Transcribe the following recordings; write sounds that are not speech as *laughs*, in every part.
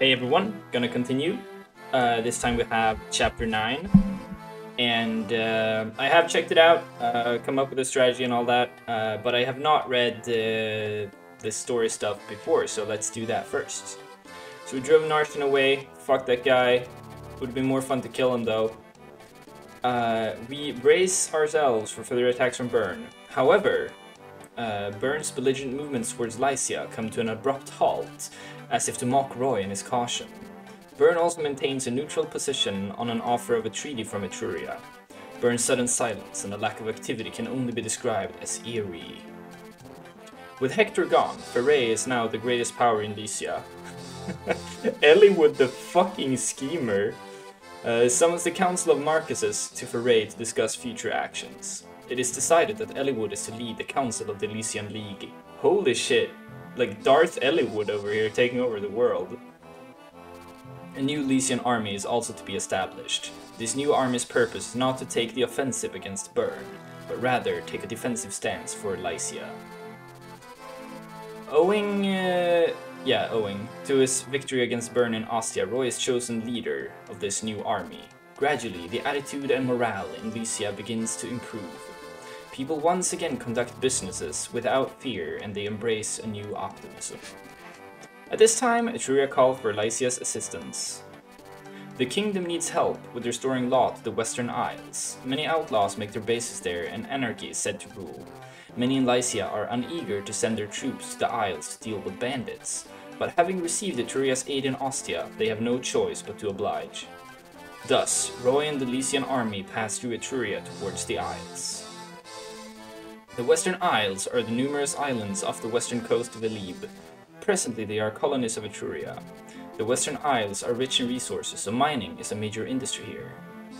Hey everyone, gonna continue. Uh, this time we have chapter 9. And uh, I have checked it out, uh, come up with a strategy and all that, uh, but I have not read the, story stuff before, so let's do that first. So we drove Narshen away, fuck that guy. Would have been more fun to kill him though. Uh, we brace ourselves for further attacks from Bern. However, uh, Bern's belligerent movements towards Lycia come to an abrupt halt, as if to mock Roy and his caution. Bern also maintains a neutral position on an offer of a treaty from Etruria. Bern's sudden silence and a lack of activity can only be described as eerie. With Hector gone, Pherae is now the greatest power in Lycia. *laughs* Eliwood the fucking schemer uh, summons the Council of Marquises to Pherae to discuss future actions. It is decided that Eliwood is to lead the Council of the Lycian League. Holy shit, like Darth Eliwood over here taking over the world. A new Lycian army is also to be established. This new army's purpose is not to take the offensive against Bern, but rather take a defensive stance for Lycia. Owing, uh, yeah, owing to his victory against Bern in Ostia, Roy is chosen leader of this new army. Gradually, the attitude and morale in Lycia begins to improve. People once again conduct businesses without fear and they embrace a new optimism. At this time, Etruria called for Lycia's assistance. The kingdom needs help with restoring law to the Western Isles. Many outlaws make their bases there and anarchy is said to rule. Many in Lycia are uneager to send their troops to the Isles to deal with bandits, but having received Etruria's aid in Ostia, they have no choice but to oblige. Thus, Roy and the Lycian army pass through Etruria towards the Isles. The Western Isles are the numerous islands off the western coast of Elibe. Presently, they are colonies of Etruria. The Western Isles are rich in resources, so mining is a major industry here,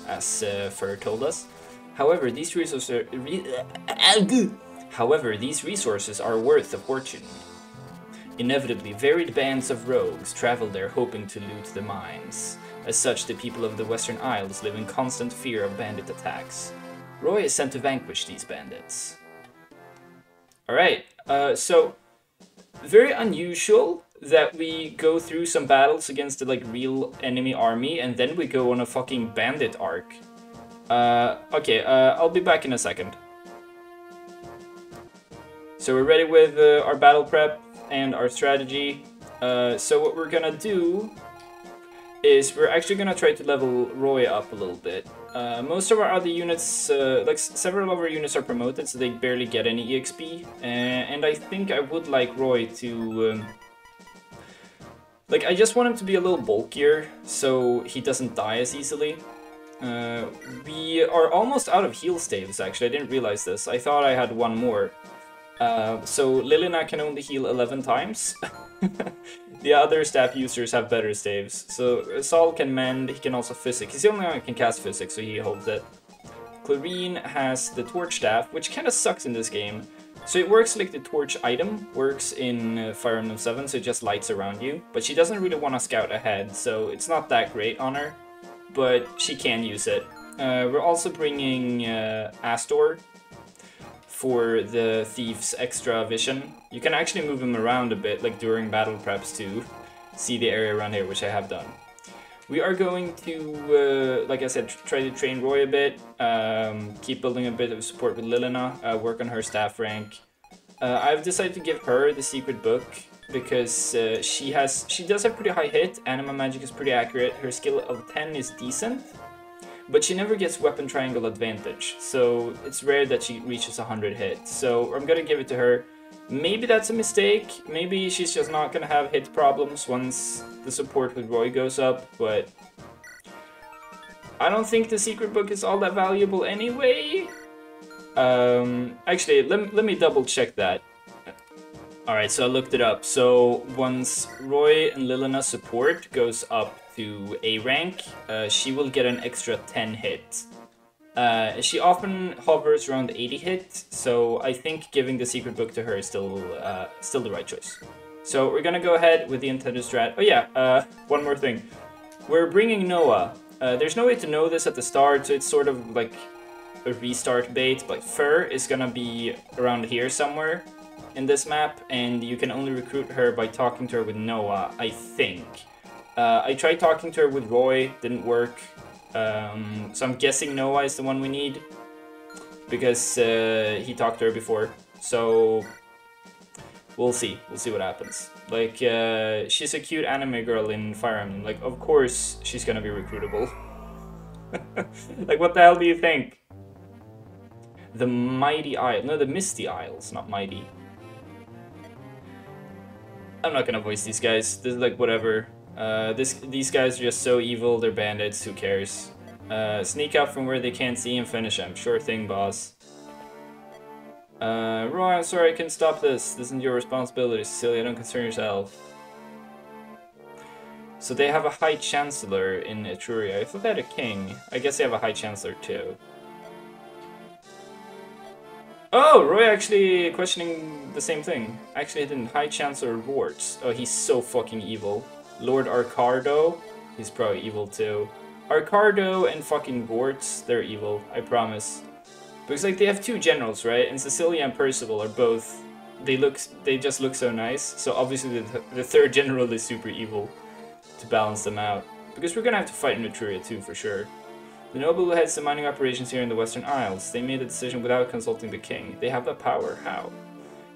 as uh, Fir told us. However, these resources are re *coughs* However, these resources are worth a fortune. Inevitably, varied bands of rogues travel there hoping to loot the mines. As such, the people of the Western Isles live in constant fear of bandit attacks. Roy is sent to vanquish these bandits. Alright, uh, so very unusual that we go through some battles against the like real enemy army and then we go on a fucking bandit arc. Uh, okay, uh, I'll be back in a second. So we're ready with uh, our battle prep and our strategy. Uh, so what we're gonna do is we're actually gonna try to level Roy up a little bit. Uh, most of our other units, uh, like several of our units are promoted, so they barely get any EXP. Uh, and I think I would like Roy to... Um, like, I just want him to be a little bulkier, so he doesn't die as easily. Uh, we are almost out of heal staves, actually. I didn't realize this. I thought I had one more. Uh, so Lilina can only heal 11 times. *laughs* the other staff users have better staves. So Saul can mend, he can also physic. He's the only one who can cast physic, so he holds it. Clarine has the torch staff, which kind of sucks in this game. So it works like the torch item works in uh, Fire Emblem 7, so it just lights around you. But she doesn't really want to scout ahead, so it's not that great on her. But she can use it. Uh, we're also bringing uh, Astohl for the thief's extra vision. You can actually move him around a bit, like during battle preps to see the area around here, which I have done. We are going to, uh, like I said, try to train Roy a bit, um, keep building a bit of support with Lilina, uh, work on her staff rank. Uh, I've decided to give her the secret book because uh, she has she does have pretty high hit, anima magic is pretty accurate, her skill of 10 is decent, but she never gets weapon triangle advantage, so it's rare that she reaches 100 hit. So I'm gonna give it to her. Maybe that's a mistake, maybe she's just not gonna have hit problems once the support with Roy goes up, but... I don't think the secret book is all that valuable anyway. Um, actually, let, let me double check that. Alright, so I looked it up. So once Roy and Lilina's support goes up to A rank, uh, she will get an extra 10 hit. Uh, she often hovers around 80 hit, so I think giving the secret book to her is still uh, still the right choice. So we're gonna go ahead with the intended strat. Oh yeah, uh, one more thing. We're bringing Noah. Uh, there's no way to know this at the start, so it's sort of like a restart bait, but Fir is gonna be around here somewhere in this map, and you can only recruit her by talking to her with Noah, I think. Uh, I tried talking to her with Roy, didn't work. Um, so I'm guessing Noah is the one we need because uh, he talked to her before. So we'll see. We'll see what happens. Like, uh, she's a cute anime girl in Fire Emblem. Like, of course she's gonna be recruitable. *laughs* like, what the hell do you think? The Mighty Isle. No, the Misty Isles, not Mighty. I'm not gonna voice these guys. This is like whatever. Uh, this these guys are just so evil. They're bandits. Who cares? Uh, sneak up from where they can't see and finish them. Sure thing, boss. Uh, Roy, I'm sorry I can't stop this. This isn't your responsibility, Cecilia. Don't concern yourself. So they have a High Chancellor in Etruria. I thought they had a king. I guess they have a High Chancellor too. Oh, Roy actually questioning the same thing. Actually, didn't. High Chancellor Roartz. Oh, he's so fucking evil. Lord Arcardo, he's probably evil too. Arcardo and fucking Roartz, they're evil, I promise. Because like they have two generals, right? And Cecilia and Percival are both. They look. They just look so nice. So obviously the, the third general is super evil, to balance them out. Because we're gonna have to fight in Etruria too, for sure. The noble who heads the mining operations here in the Western Isles. They made a decision without consulting the king. They have the power. How?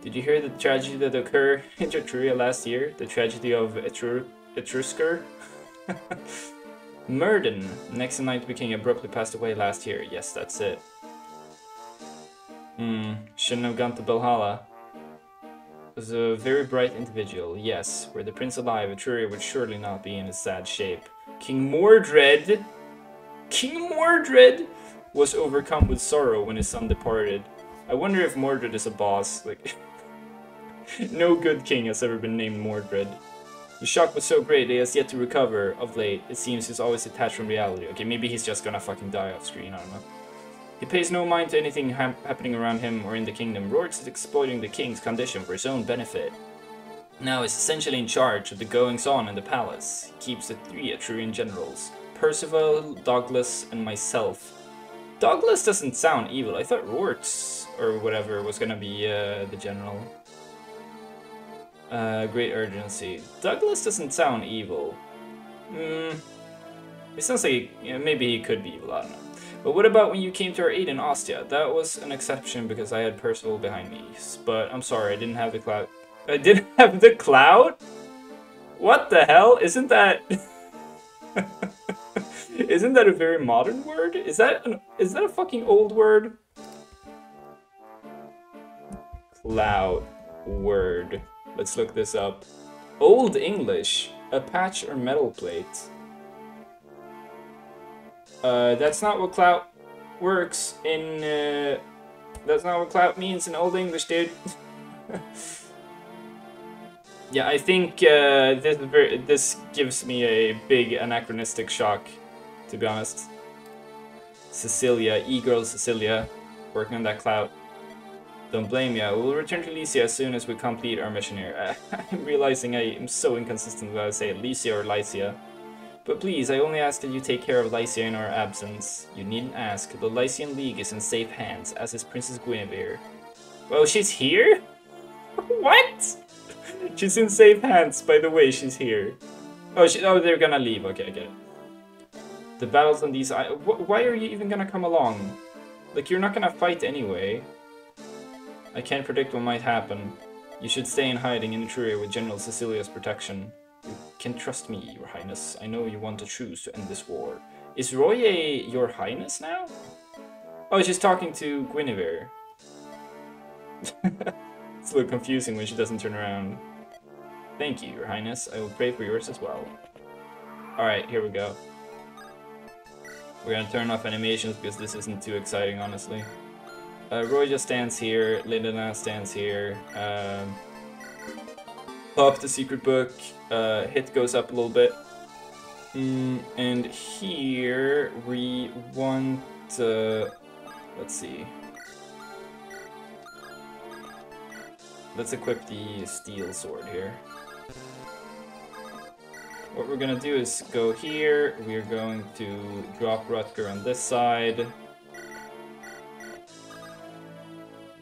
Did you hear the tragedy that occurred *laughs* in Etruria last year? The tragedy of Etrur Etrusker? *laughs* Murden, next in line to be king, abruptly passed away last year. Yes, that's it. Hmm, shouldn't have gone to Valhalla. Was a very bright individual, yes. Were the prince alive, Etruria would surely not be in a sad shape. King Mordred King Mordred was overcome with sorrow when his son departed. I wonder if Mordred is a boss. Like, *laughs* no good king has ever been named Mordred. The shock was so great he has yet to recover of late. It seems he's always detached from reality. Okay, maybe he's just gonna fucking die off screen, I don't know. He pays no mind to anything ha happening around him or in the kingdom. Roartz is exploiting the king's condition for his own benefit. Now he's essentially in charge of the goings-on in the palace. He keeps the three Etrurian generals, Percival, Douglas, and myself. Douglas doesn't sound evil. I thought Roartz, or whatever, was gonna be uh, the general. Uh, great urgency. Douglas doesn't sound evil. Hmm. It sounds like you know, maybe he could be evil, I don't know. But what about when you came to our aid in Ostia? That was an exception because I had Percival behind me. But I'm sorry, I didn't have the cloud. I didn't *laughs* have the cloud? What the hell? Isn't that... *laughs* Isn't that a very modern word? Is that an, is that a fucking old word? Cloud word. Let's look this up. Old English. A patch or metal plate. Uh, that's not what clout works in, uh, that's not what clout means in Old English, dude. *laughs* yeah, I think, uh, this, this gives me a big anachronistic shock, to be honest. Cecilia, e-girl Cecilia, working on that clout. Don't blame ya. We'll return to Lycia as soon as we complete our mission here. *laughs* I'm realizing I am so inconsistent when I say Lycia or Lycia. But please, I only ask that you take care of Lycia in our absence. You needn't ask. The Lycian League is in safe hands, as is Princess Guinevere. Well, she's here? *laughs* what? *laughs* she's in safe hands, by the way, she's here. Oh, she, oh, they're gonna leave. Okay, I get it. The battles on these... Why are you even gonna come along? Like, you're not gonna fight anyway. I can't predict what might happen. You should stay in hiding in Etruria with General Cecilia's protection. You can trust me, Your Highness. I know you want to choose to end this war. Is Roy Your Highness now? Oh, she's talking to Guinevere. *laughs* it's a little confusing when she doesn't turn around. Thank you, Your Highness. I will pray for yours as well. Alright, here we go. We're gonna turn off animations because this isn't too exciting, honestly. Uh, Roy just stands here, Lindana stands here. Um, pop the secret book, uh, hit goes up a little bit. Mm, and here we want, uh, let's see. Let's equip the steel sword here. What we're gonna do is go here, we're going to drop Rutger on this side.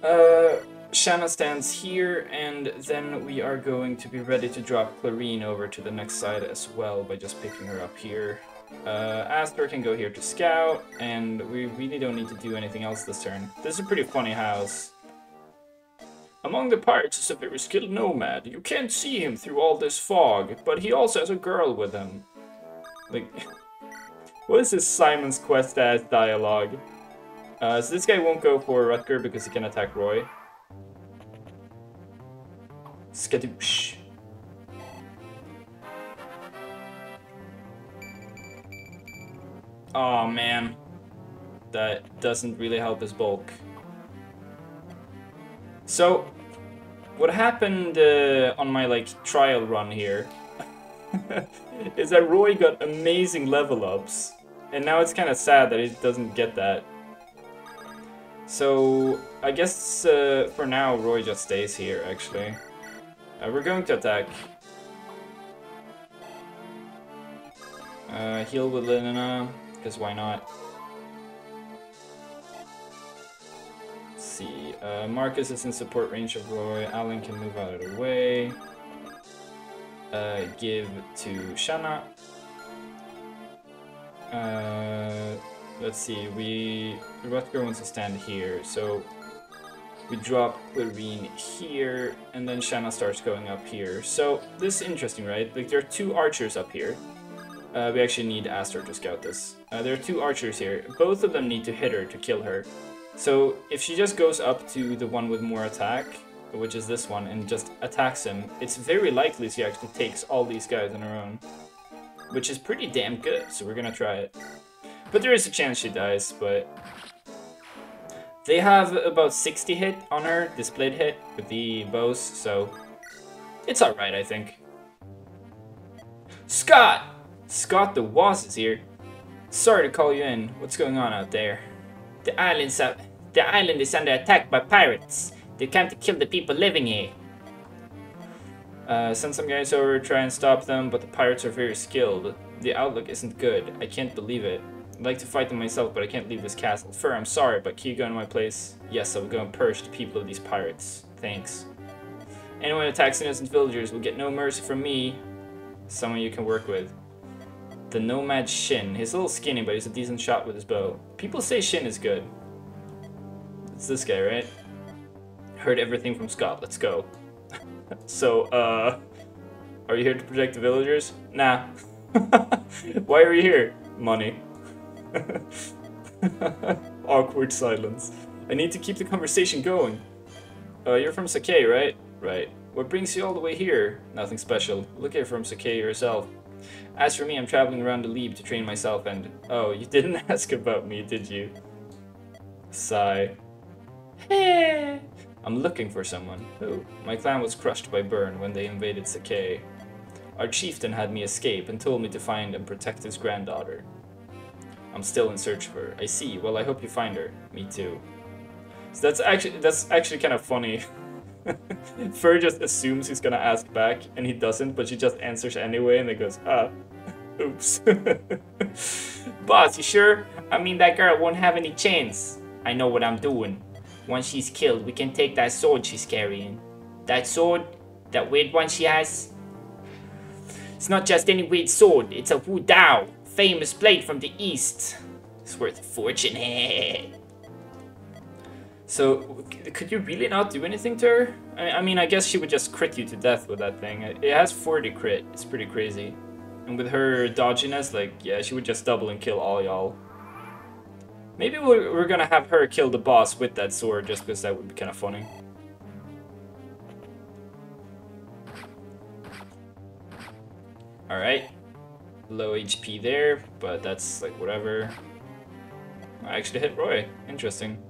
Uh, Shanna stands here, and then we are going to be ready to drop Clarine over to the next side as well by just picking her up here. Uh, Astohl can go here to scout, and we really don't need to do anything else this turn. This is a pretty funny house. Among the pirates is a very skilled nomad. You can't see him through all this fog, but he also has a girl with him. Like, *laughs* what is this Simon's Quest ass dialogue? Uh, so this guy won't go for Rutger because he can attack Roy. Skadoosh. Oh man. That doesn't really help his bulk. So, what happened uh, on my like trial run here *laughs* is that Roy got amazing level ups, and now it's kind of sad that he doesn't get that. So, I guess uh, for now Roy just stays here actually. Uh, we're going to attack. Uh, heal with Lilina, because why not? Let's see. Uh, Marcus is in support range of Roy. Alan can move out of the way. Uh, give to Shanna. Uh, let's see. We Rutger wants to stand here, so we drop Clarine here, and then Shanna starts going up here. So this is interesting, right? Like there are two archers up here. Uh, we actually need Astohl to scout this. Uh, there are two archers here. Both of them need to hit her to kill her. So if she just goes up to the one with more attack, which is this one, and just attacks him, it's very likely she actually takes all these guys on her own. Which is pretty damn good, so we're gonna try it. But there is a chance she dies, but they have about 60 hit on her, displayed hit, with the bows, so it's alright, I think. Scott! Scott the Woz is here. Sorry to call you in. What's going on out there? The island's up. The island is under attack by pirates. They come to kill the people living here. Uh, send some guys over, try and stop them, but the pirates are very skilled. The outlook isn't good. I can't believe it. I'd like to fight them myself, but I can't leave this castle. Fir, I'm sorry, but can you go to my place? Yes, I will go and purge the people of these pirates. Thanks. Anyone attacks innocent villagers will get no mercy from me. Someone you can work with. The Nomad Shin. He's a little skinny, but he's a decent shot with his bow. People say Shin is good. It's this guy, right? Heard everything from Scott. Let's go. *laughs* so, uh... Are you here to protect the villagers? Nah. *laughs* Why are you here? Money. *laughs* Awkward silence. I need to keep the conversation going. Uh, you're from Sacae, right? Right. What brings you all the way here? Nothing special. Look at from Sacae yourself. As for me, I'm traveling around the Leap to train myself and... Oh, you didn't *laughs* ask about me, did you? Sigh. *laughs* I'm looking for someone. Who? My clan was crushed by Bern when they invaded Sacae. Our chieftain had me escape and told me to find and protect his granddaughter. I'm still in search of her. I see. Well, I hope you find her. Me too. So that's actually that's actually kind of funny. *laughs* Fir just assumes he's gonna ask back, and he doesn't, but she just answers anyway, and it goes, ah, *laughs* oops. *laughs* Boss, you sure? I mean, that girl won't have any chance. I know what I'm doing. Once she's killed, we can take that sword she's carrying. That sword? That weird one she has? It's not just any weird sword, it's a Wo Dao famous blade from the east. It's worth a fortune. *laughs* so, could you really not do anything to her? I mean, I guess she would just crit you to death with that thing. It has 40 crit. It's pretty crazy. And with her dodginess, like, yeah, she would just double and kill all y'all. Maybe we're, we're gonna have her kill the boss with that sword, just because that would be kind of funny. Alright low HP there, but that's like whatever. I actually hit Roy. Interesting.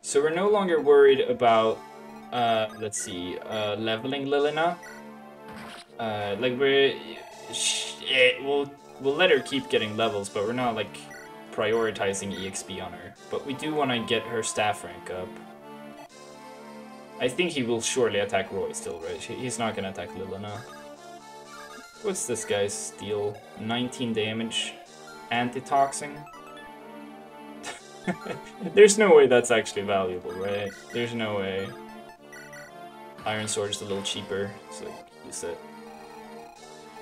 So we're no longer worried about, uh, let's see, uh, leveling Lilina. Uh, like we're, it, we'll, we'll let her keep getting levels, but we're not like prioritizing EXP on her. But we do want to get her staff rank up. I think he will surely attack Roy still, right? He's not gonna attack Lilina. What's this guy's deal? 19 damage. Antitoxin. *laughs* There's no way that's actually valuable, right? There's no way. Iron Sword is a little cheaper, so use it.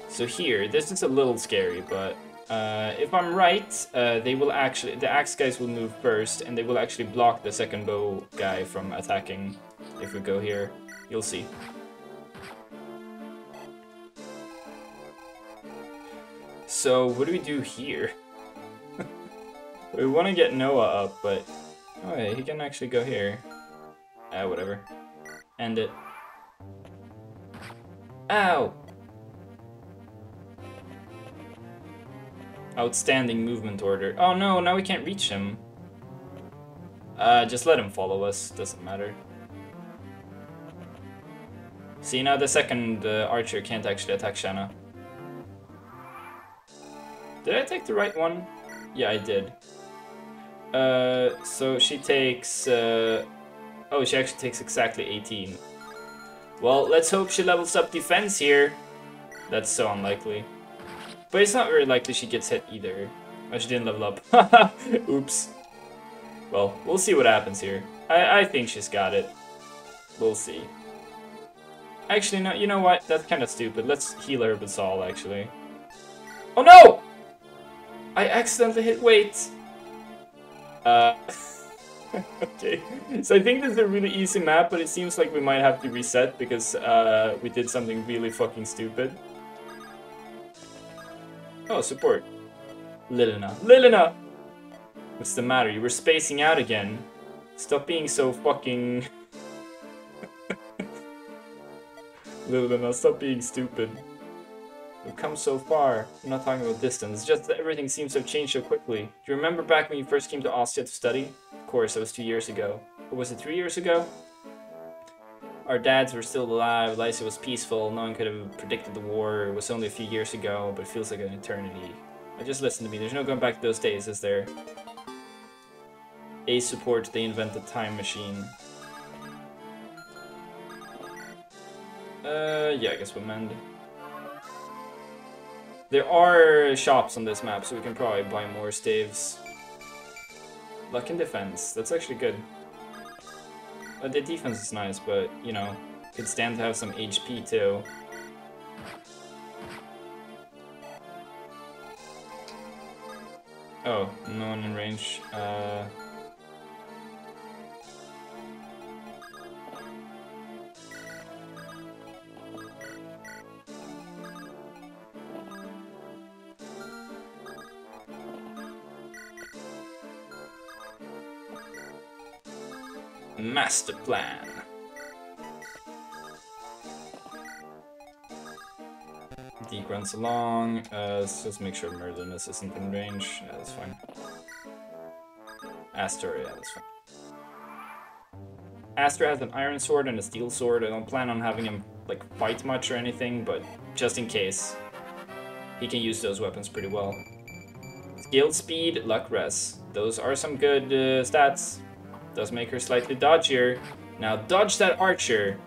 So here, this is a little scary, but uh, if I'm right, uh, they will actually, the axe guys will move first, and they will actually block the second bow guy from attacking if we go here. You'll see. So, what do we do here? *laughs* we want to get Noah up, but... Oh, yeah, he can actually go here. Ah, whatever. End it. Ow! Outstanding movement order. Oh no, now we can't reach him. Uh, just let him follow us, doesn't matter. See, now the second uh, archer can't actually attack Shanna. Did I take the right one? Yeah, I did. Uh, so she takes... Uh, oh, she actually takes exactly 18. Well, let's hope she levels up defense here. That's so unlikely. But it's not very likely she gets hit either. Oh, she didn't level up. *laughs* Oops. Well, we'll see what happens here. I, I think she's got it. We'll see. Actually, no, you know what? That's kind of stupid. Let's heal her Saul, actually. Oh no! I accidentally hit wait. Uh... *laughs* okay, so I think this is a really easy map, but it seems like we might have to reset because uh, we did something really fucking stupid. Oh, support. Lilina. Lilina! What's the matter? You were spacing out again. Stop being so fucking... *laughs* Lilina, stop being stupid. We've come so far. I'm not talking about distance, it's just that everything seems to have changed so quickly. Do you remember back when you first came to Ostia to study? Of course, that was two years ago. Or was it three years ago? Our dads were still alive, Lycia was peaceful, no one could have predicted the war, it was only a few years ago, but it feels like an eternity. Now just listen to me, there's no going back to those days, is there? A support, they invented time machine. Uh, yeah, I guess we'll mend. There are shops on this map, so we can probably buy more staves. Luck and defense, that's actually good. Uh, the defense is nice, but, you know, could stand to have some HP too. Oh, no one in range. Uh... Master plan. Deep runs along. Uh, let's just make sure Merlinus isn't in range. Yeah, that's fine. Astohl, yeah, that's fine. Astohl has an iron sword and a steel sword. I don't plan on having him like fight much or anything, but just in case, he can use those weapons pretty well. Skill speed, luck res. Those are some good uh, stats. Does make her slightly dodgier. Now dodge that archer.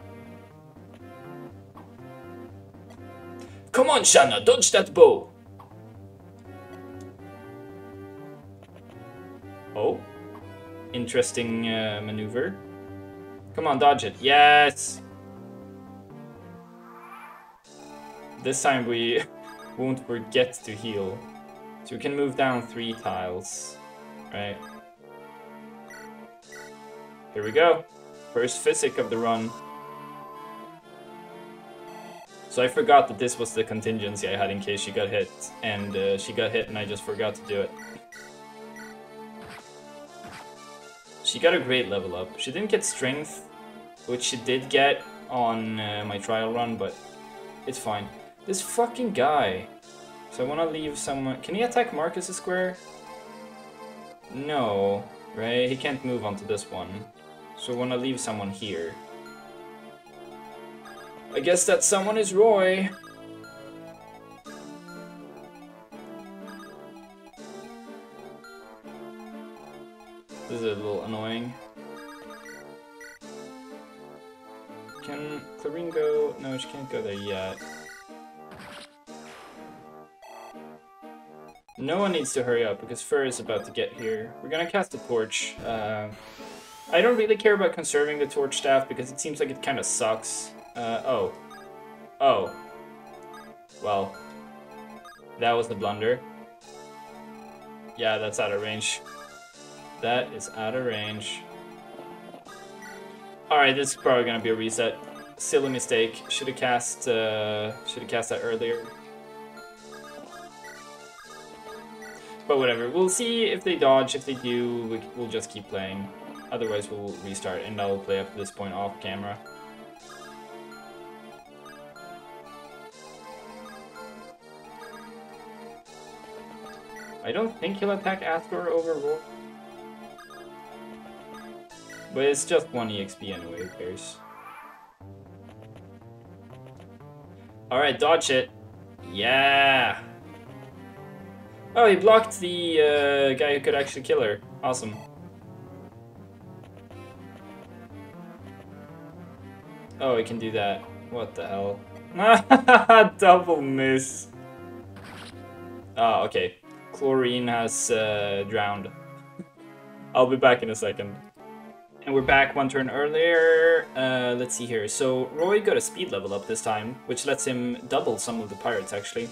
Come on, Shanna, dodge that bow. Oh. Interesting uh, maneuver. Come on, dodge it. Yes! This time we *laughs* won't forget to heal. So we can move down three tiles. Right. Here we go. First physic of the run. So I forgot that this was the contingency I had in case she got hit. And uh, she got hit and I just forgot to do it. She got a great level up. She didn't get strength, which she did get on uh, my trial run, but it's fine. This fucking guy. So I want to leave someone... Can he attack Marcus' square? No, right? He can't move onto this one. So I want to leave someone here. I guess that someone is Roy. This is a little annoying. Can Clarine go? No, she can't go there yet. No one needs to hurry up because Fir is about to get here. We're gonna cast a torch. Uh, I don't really care about conserving the torch staff because it seems like it kind of sucks. Uh, oh. Oh. Well. That was the blunder. Yeah, that's out of range. That is out of range. Alright, this is probably gonna be a reset. Silly mistake. Should have cast, uh, should have cast that earlier. But whatever, we'll see if they dodge. If they do, we'll just keep playing. Otherwise, we'll restart, and I'll play up to this point off camera. I don't think he'll attack Astohl over Wolt. But it's just one EXP anyway, who cares? Alright, dodge it. Yeah! Oh, he blocked the uh, guy who could actually kill her. Awesome. Oh, he can do that. What the hell? *laughs* Double miss. Ah, okay. Clarine has uh, drowned. I'll be back in a second. And we're back one turn earlier. Uh, let's see here. So Roy got a speed level up this time, which lets him double some of the pirates actually.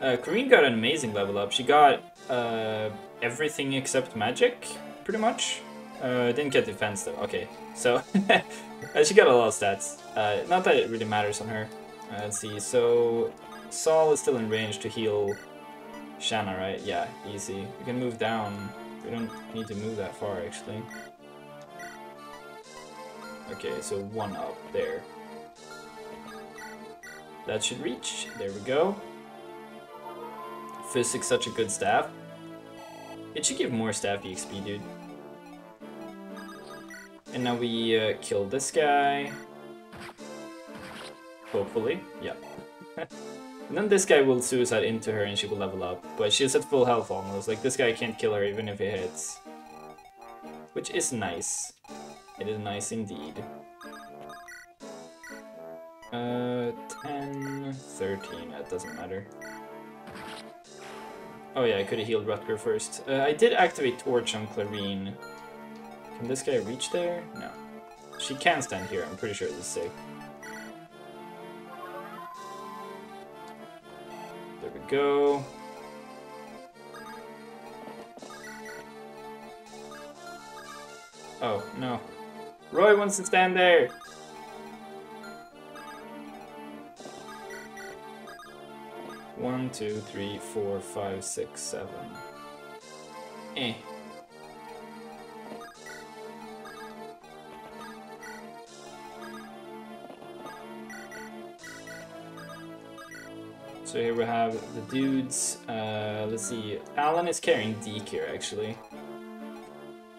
Uh, Clarine got an amazing level up. She got uh, everything except magic, pretty much. Uh, didn't get defense though. Okay, so *laughs* she got a lot of stats. Uh, not that it really matters on her. Uh, let's see. So Saul is still in range to heal Shanna, right? Yeah, easy. We can move down. We don't need to move that far actually. Okay, so one up there. That should reach. There we go. Physics such a good staff. It should give more staff EXP, dude. And now we uh, kill this guy. Hopefully, yeah. *laughs* and then this guy will suicide into her and she will level up. But she's at full health almost. Like, this guy can't kill her even if he hits. Which is nice. It is nice indeed. Uh, 10, 13, that doesn't matter. Oh yeah, I could have healed Rutger first. Uh, I did activate Torch on Clarine. Can this guy reach there? No. She can stand here, I'm pretty sure this is safe. There we go. Oh, no. Roy wants to stand there! One, two, three, four, five, six, seven. Eh. So here we have the dudes. Uh, let's see. Alan is carrying Dieck here, actually.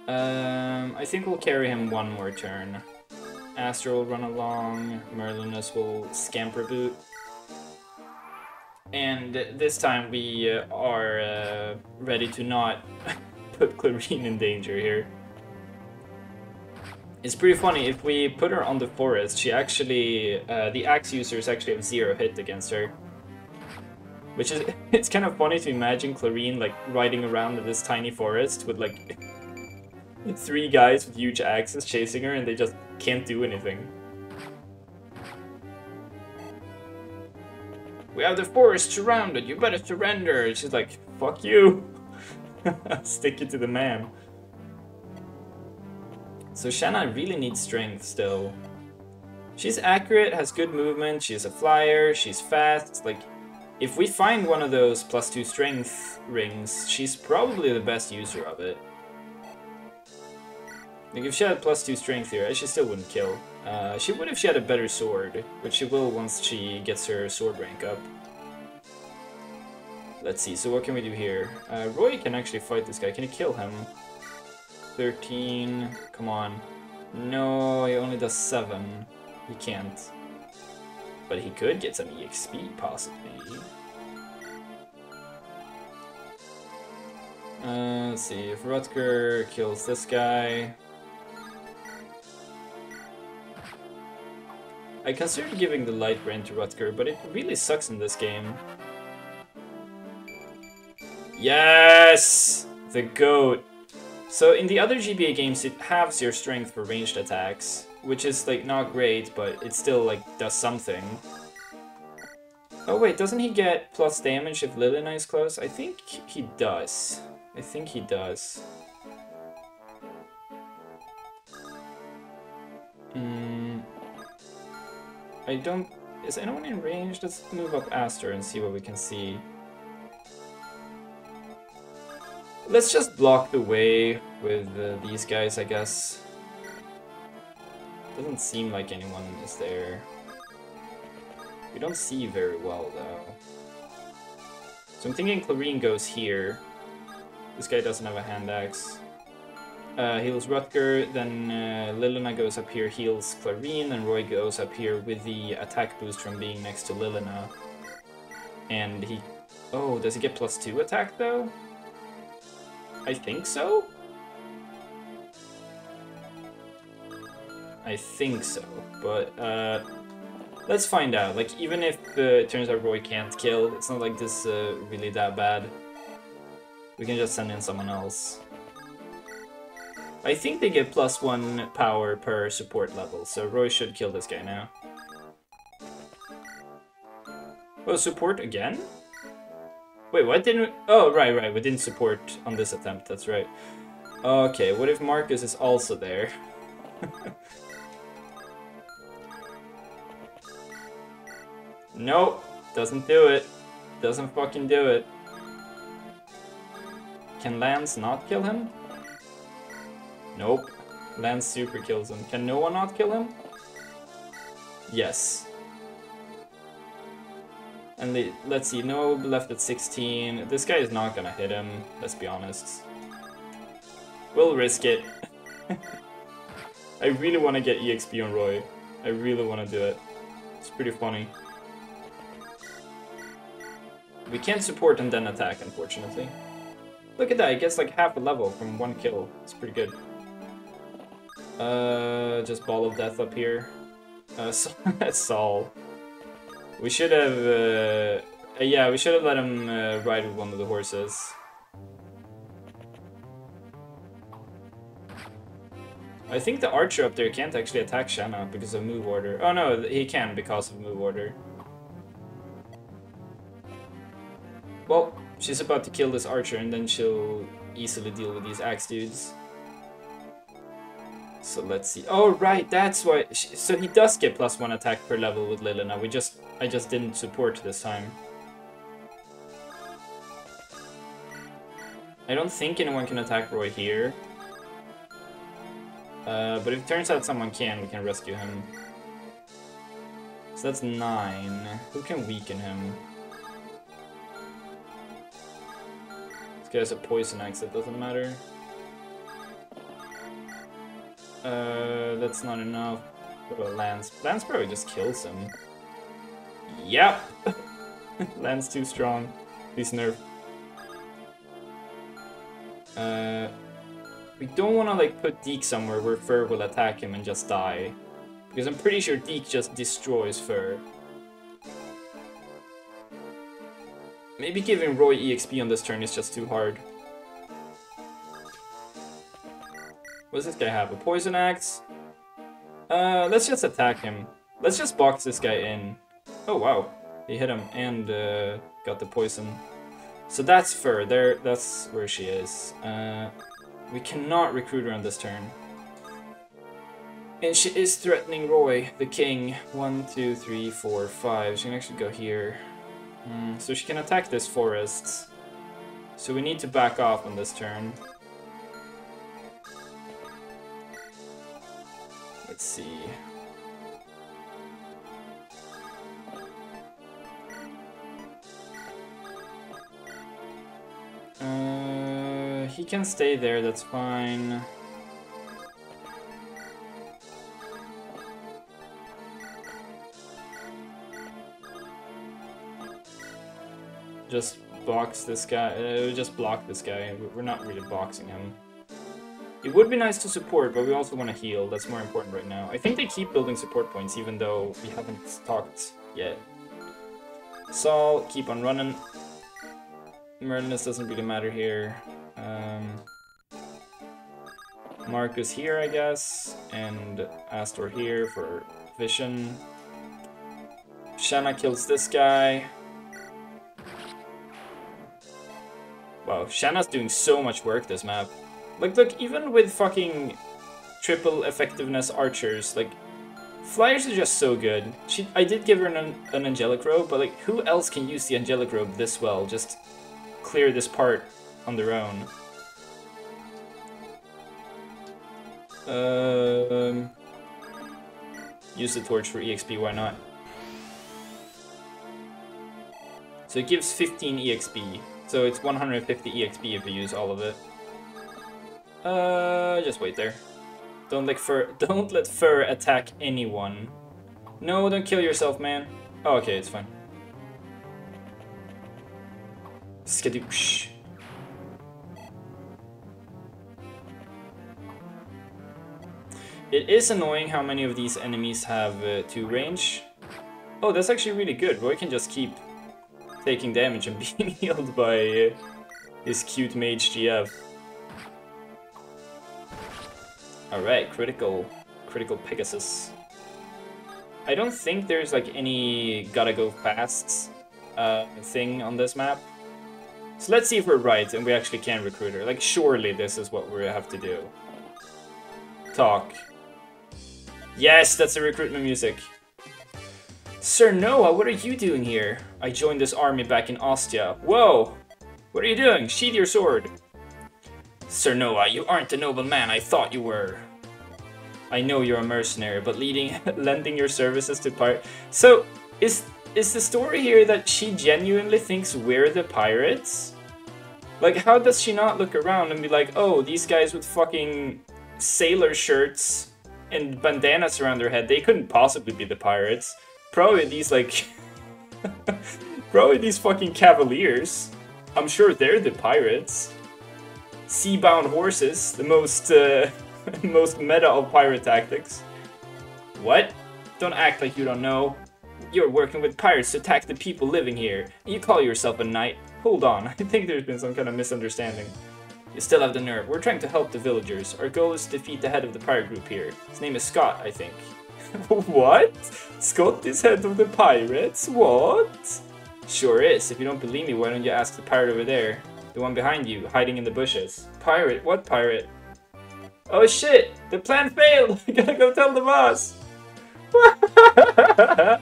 Um, I think we'll carry him one more turn. Astohl will run along. Merlinus will scamper boot. And this time we uh, are uh, ready to not *laughs* put Clarine in danger here. It's pretty funny, if we put her on the forest, she actually, uh, the axe users actually have zero hit against her. Which is, *laughs* it's kind of funny to imagine Clarine like riding around in this tiny forest with like *laughs* three guys with huge axes chasing her and they just can't do anything. We have the forest surrounded, you better surrender. She's like, fuck you. *laughs* Stick it to the man. So Shanna really needs strength still. She's accurate, has good movement, she's a flyer, she's fast. Like, if we find one of those plus two strength rings, she's probably the best user of it. Like, if she had plus two strength here, she still wouldn't kill. Uh, she would if she had a better sword, which she will once she gets her sword rank up. Let's see, so what can we do here? Uh, Roy can actually fight this guy. Can he kill him? 13, come on. No, he only does 7. He can't. But he could get some EXP, possibly. Uh, let's see, if Rutger kills this guy, I considered giving the Light Brand to Rutger, but it really sucks in this game. Yes! The goat. So in the other GBA games, it halves your strength for ranged attacks, which is like not great, but it still like does something. Oh wait, doesn't he get plus damage if Lilina is close? I think he does. I think he does. Hmm. I don't... Is anyone in range? Let's move up Astohl and see what we can see. Let's just block the way with uh, these guys, I guess. Doesn't seem like anyone is there. We don't see very well, though. So I'm thinking Clarine goes here. This guy doesn't have a hand axe. Uh, heals Rutger, then uh, Lilina goes up here, heals Clarine, and Roy goes up here with the attack boost from being next to Lilina. And he... Oh, does he get plus 2 attack, though? I think so? I think so, but uh, let's find out. Like, even if uh, it turns out Roy can't kill, it's not like this uh, really that bad. We can just send in someone else. I think they get plus one power per support level, so Roy should kill this guy now. Oh, support again? Wait, what didn't we... Oh, right, right, we didn't support on this attempt, that's right. Okay, what if Marcus is also there? *laughs* nope, doesn't do it. Doesn't fucking do it. Can Lance not kill him? Nope. Lance super kills him. Can no one not kill him? Yes. And the, let's see, no left at 16. This guy is not gonna hit him, let's be honest. We'll risk it. *laughs* I really want to get EXP on Roy. I really want to do it. It's pretty funny. We can't support and then attack, unfortunately. Look at that, it gets like half a level from one kill. It's pretty good. Uh, just Ball of Death up here. Uh, *laughs* Saul. We should have, uh, uh, yeah, we should have let him uh, ride with one of the horses. I think the archer up there can't actually attack Shanna because of move order. Oh no, he can because of move order. Well, she's about to kill this archer and then she'll easily deal with these axe dudes. So let's see. Oh, right, that's why. She, so he does get plus one attack per level with Lilina. We just, I just didn't support this time. I don't think anyone can attack Roy here. Uh, but if it turns out someone can, we can rescue him. So that's nine. Who can weaken him? This guy has a poison axe, that doesn't matter. Uh, that's not enough. Lance? Lance probably just kills him. Yep! *laughs* Lance too strong. He's nerfed. Uh, we don't want to like put Dieck somewhere where Fir will attack him and just die. Because I'm pretty sure Dieck just destroys Fir. Maybe giving Roy EXP on this turn is just too hard. What does this guy have? A poison axe? Uh, let's just attack him. Let's just box this guy in. Oh, wow. He hit him and uh, got the poison. So that's Fir. There, that's where she is. Uh, we cannot recruit her on this turn. And she is threatening Roy, the king. One, two, three, four, five. She can actually go here. Mm, so she can attack this forest. So we need to back off on this turn. Let's see. Uh, he can stay there, that's fine. Just box this guy, uh, just block this guy. We're not really boxing him. It would be nice to support, but we also want to heal. That's more important right now. I think they keep building support points, even though we haven't talked yet. Saul, keep on running. Merlinus doesn't really matter here. Um, Marcus here, I guess, and Astohl here for vision. Shanna kills this guy. Wow, Shanna's doing so much work this map. Like, look, even with fucking triple effectiveness archers, like, flyers are just so good. She, I did give her an, an angelic robe, but like, who else can use the angelic robe this well? Just clear this part on their own. Um, use the torch for EXP, why not? So it gives 15 EXP. So it's 150 EXP if you use all of it. Uh, just wait there. Don't let Fir. *laughs* Don't let Fir attack anyone. No, don't kill yourself, man. Oh, okay, it's fine. Skadoosh. It is annoying how many of these enemies have uh, two range. Oh, that's actually really good. Roy can just keep taking damage and *laughs* being healed by uh, his cute mage GF. Alright, critical. Critical Pegasus. I don't think there's like any gotta go fast uh, thing on this map. So let's see if we're right and we actually can recruit her. Like, surely this is what we have to do. Talk. Yes, that's the recruitment music. Sir Noah, what are you doing here? I joined this army back in Ostia. Whoa! What are you doing? Sheath your sword. Sir Noah, you aren't the noble man I thought you were. I know you're a mercenary, but leading, *laughs* lending your services to pirate. So, is is the story here that she genuinely thinks we're the pirates? Like, how does she not look around and be like, oh, these guys with fucking sailor shirts and bandanas around their head, they couldn't possibly be the pirates. Probably these, like... *laughs* *laughs* probably these fucking cavaliers. I'm sure they're the pirates. Sea-bound horses, the most, uh, *laughs* most meta of pirate tactics. What? Don't act like you don't know. You're working with pirates to attack the people living here. You call yourself a knight. Hold on, *laughs* I think there's been some kind of misunderstanding. You still have the nerve. We're trying to help the villagers. Our goal is to defeat the head of the pirate group here. His name is Scott, I think. what? Scott is head of the pirates? What? Sure is. If you don't believe me, why don't you ask the pirate over there? The one behind you, hiding in the bushes. Pirate? What pirate? Oh shit! The plan failed! *laughs* I gotta go tell the boss! *laughs*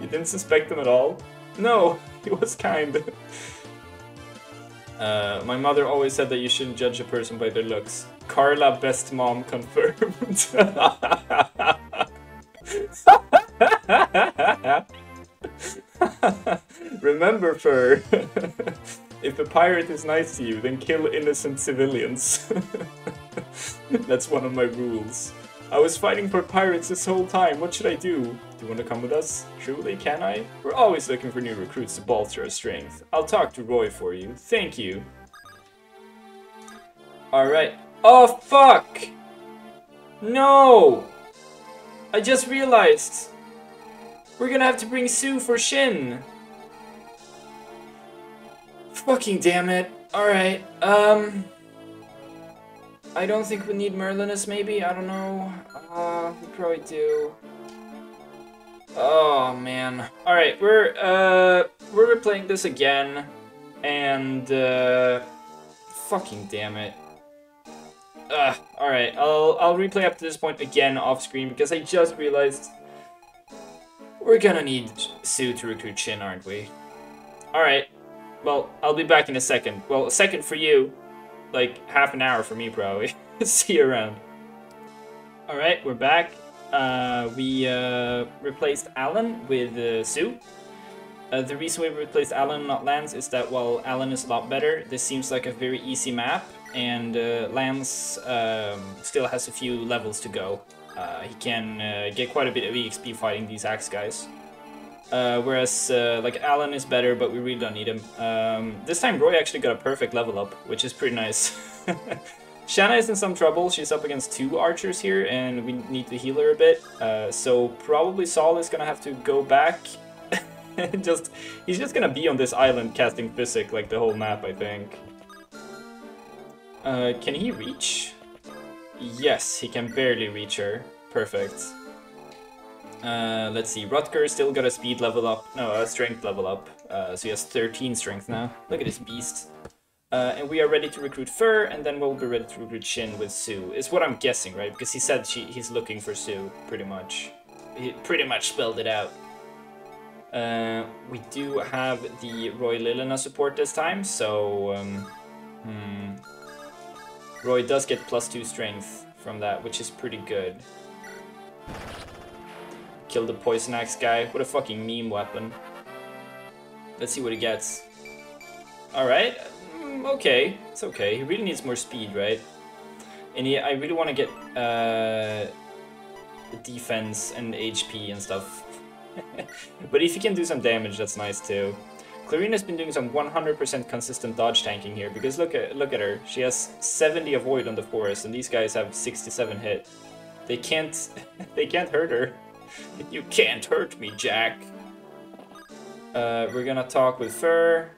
you didn't suspect him at all? No, *laughs* he was kind. Uh, my mother always said that you shouldn't judge a person by their looks. Carla, best mom confirmed. *laughs* Remember, Fir, *laughs* if a pirate is nice to you, then kill innocent civilians. *laughs* That's one of my rules. I was fighting for pirates this whole time, what should I do? Do you want to come with us? Truly, can I? We're always looking for new recruits to bolster our strength. I'll talk to Roy for you. Thank you. Alright. Oh, fuck! No! I just realized. We're gonna have to bring Sue for Shin. Fucking damn it. Alright, um... I don't think we need Merlinus, maybe? I don't know. Uh, we probably do. Oh, man. Alright, we're, uh, we're replaying this again. And, uh, fucking damn it. Ugh, alright, I'll, I'll replay up to this point again off screen because I just realized we're gonna need Sue to recruit Shin, aren't we? Alright, well, I'll be back in a second. Well, a second for you, like half an hour for me probably. *laughs* See you around. Alright, we're back. Uh, we uh, replaced Alan with uh, Sue. Uh, the reason we replaced Alan not Lance is that while Alan is a lot better, this seems like a very easy map, and uh, Lance um, still has a few levels to go. Uh, he can uh, get quite a bit of EXP fighting these axe guys. Uh, whereas, uh, like, Alan is better, but we really don't need him. Um, this time Roy actually got a perfect level up, which is pretty nice. *laughs* Shanna is in some trouble. She's up against two archers here, and we need to heal her a bit. Uh, so probably Saul is gonna have to go back *laughs* just he's just gonna be on this island casting physic like the whole map, I think. Uh, can he reach? Yes, he can barely reach her. Perfect. Uh, let's see, Rutger still got a speed level up, no, a strength level up, uh, so he has 13 strength now. Look at this beast. Uh, and we are ready to recruit Fir, and then we'll be ready to recruit Shin with Sue. Is what I'm guessing, right? Because he said she, he's looking for Sue, pretty much. He pretty much spelled it out. Uh, we do have the Roy Lilina support this time, so... Um, hmm. Roy does get plus 2 strength from that, which is pretty good. Kill the Poison Axe guy. What a fucking meme weapon. Let's see what he gets. Alright, mm, okay, it's okay. He really needs more speed, right? And he, I really want to get uh, defense and HP and stuff. *laughs* but if he can do some damage, that's nice too. Clarina's been doing some 100% consistent dodge tanking here, because look at look at her. She has 70 avoid on the forest, and these guys have 67 hit. They can't *laughs* they can't hurt her. *laughs* You can't hurt me, Jack. Uh, we're gonna talk with Fir.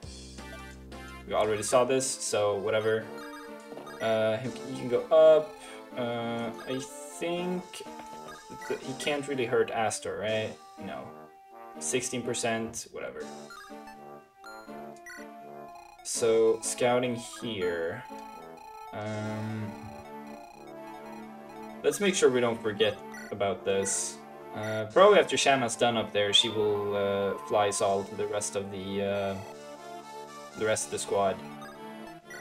We already saw this, so whatever. Uh, he, can go up. Uh, I think he can't really hurt Astohl, right? No. 16%, whatever. So, scouting here. Um, let's make sure we don't forget about this. Uh, probably after Shanna's done up there, she will uh, fly Saul to the rest of the uh, the rest of the squad.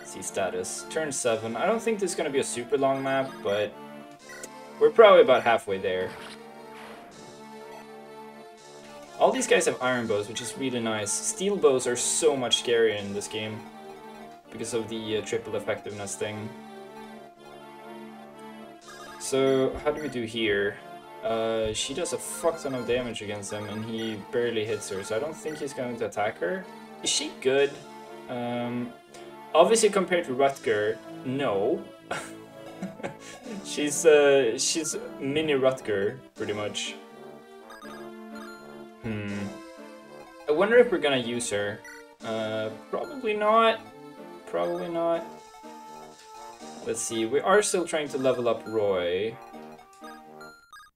See status. Turn 7. I don't think this is going to be a super long map, but we're probably about halfway there. All these guys have iron bows, which is really nice. Steel bows are so much scarier in this game because of the uh, triple effectiveness thing. So, how do we do here? Uh, she does a fuck ton of damage against him and he barely hits her, so I don't think he's going to attack her. Is she good? Um, obviously compared to Rutger, no. *laughs* she's uh, she's mini Rutger, pretty much. Hmm. I wonder if we're gonna use her. Uh, probably not. Probably not. Let's see, we are still trying to level up Roy.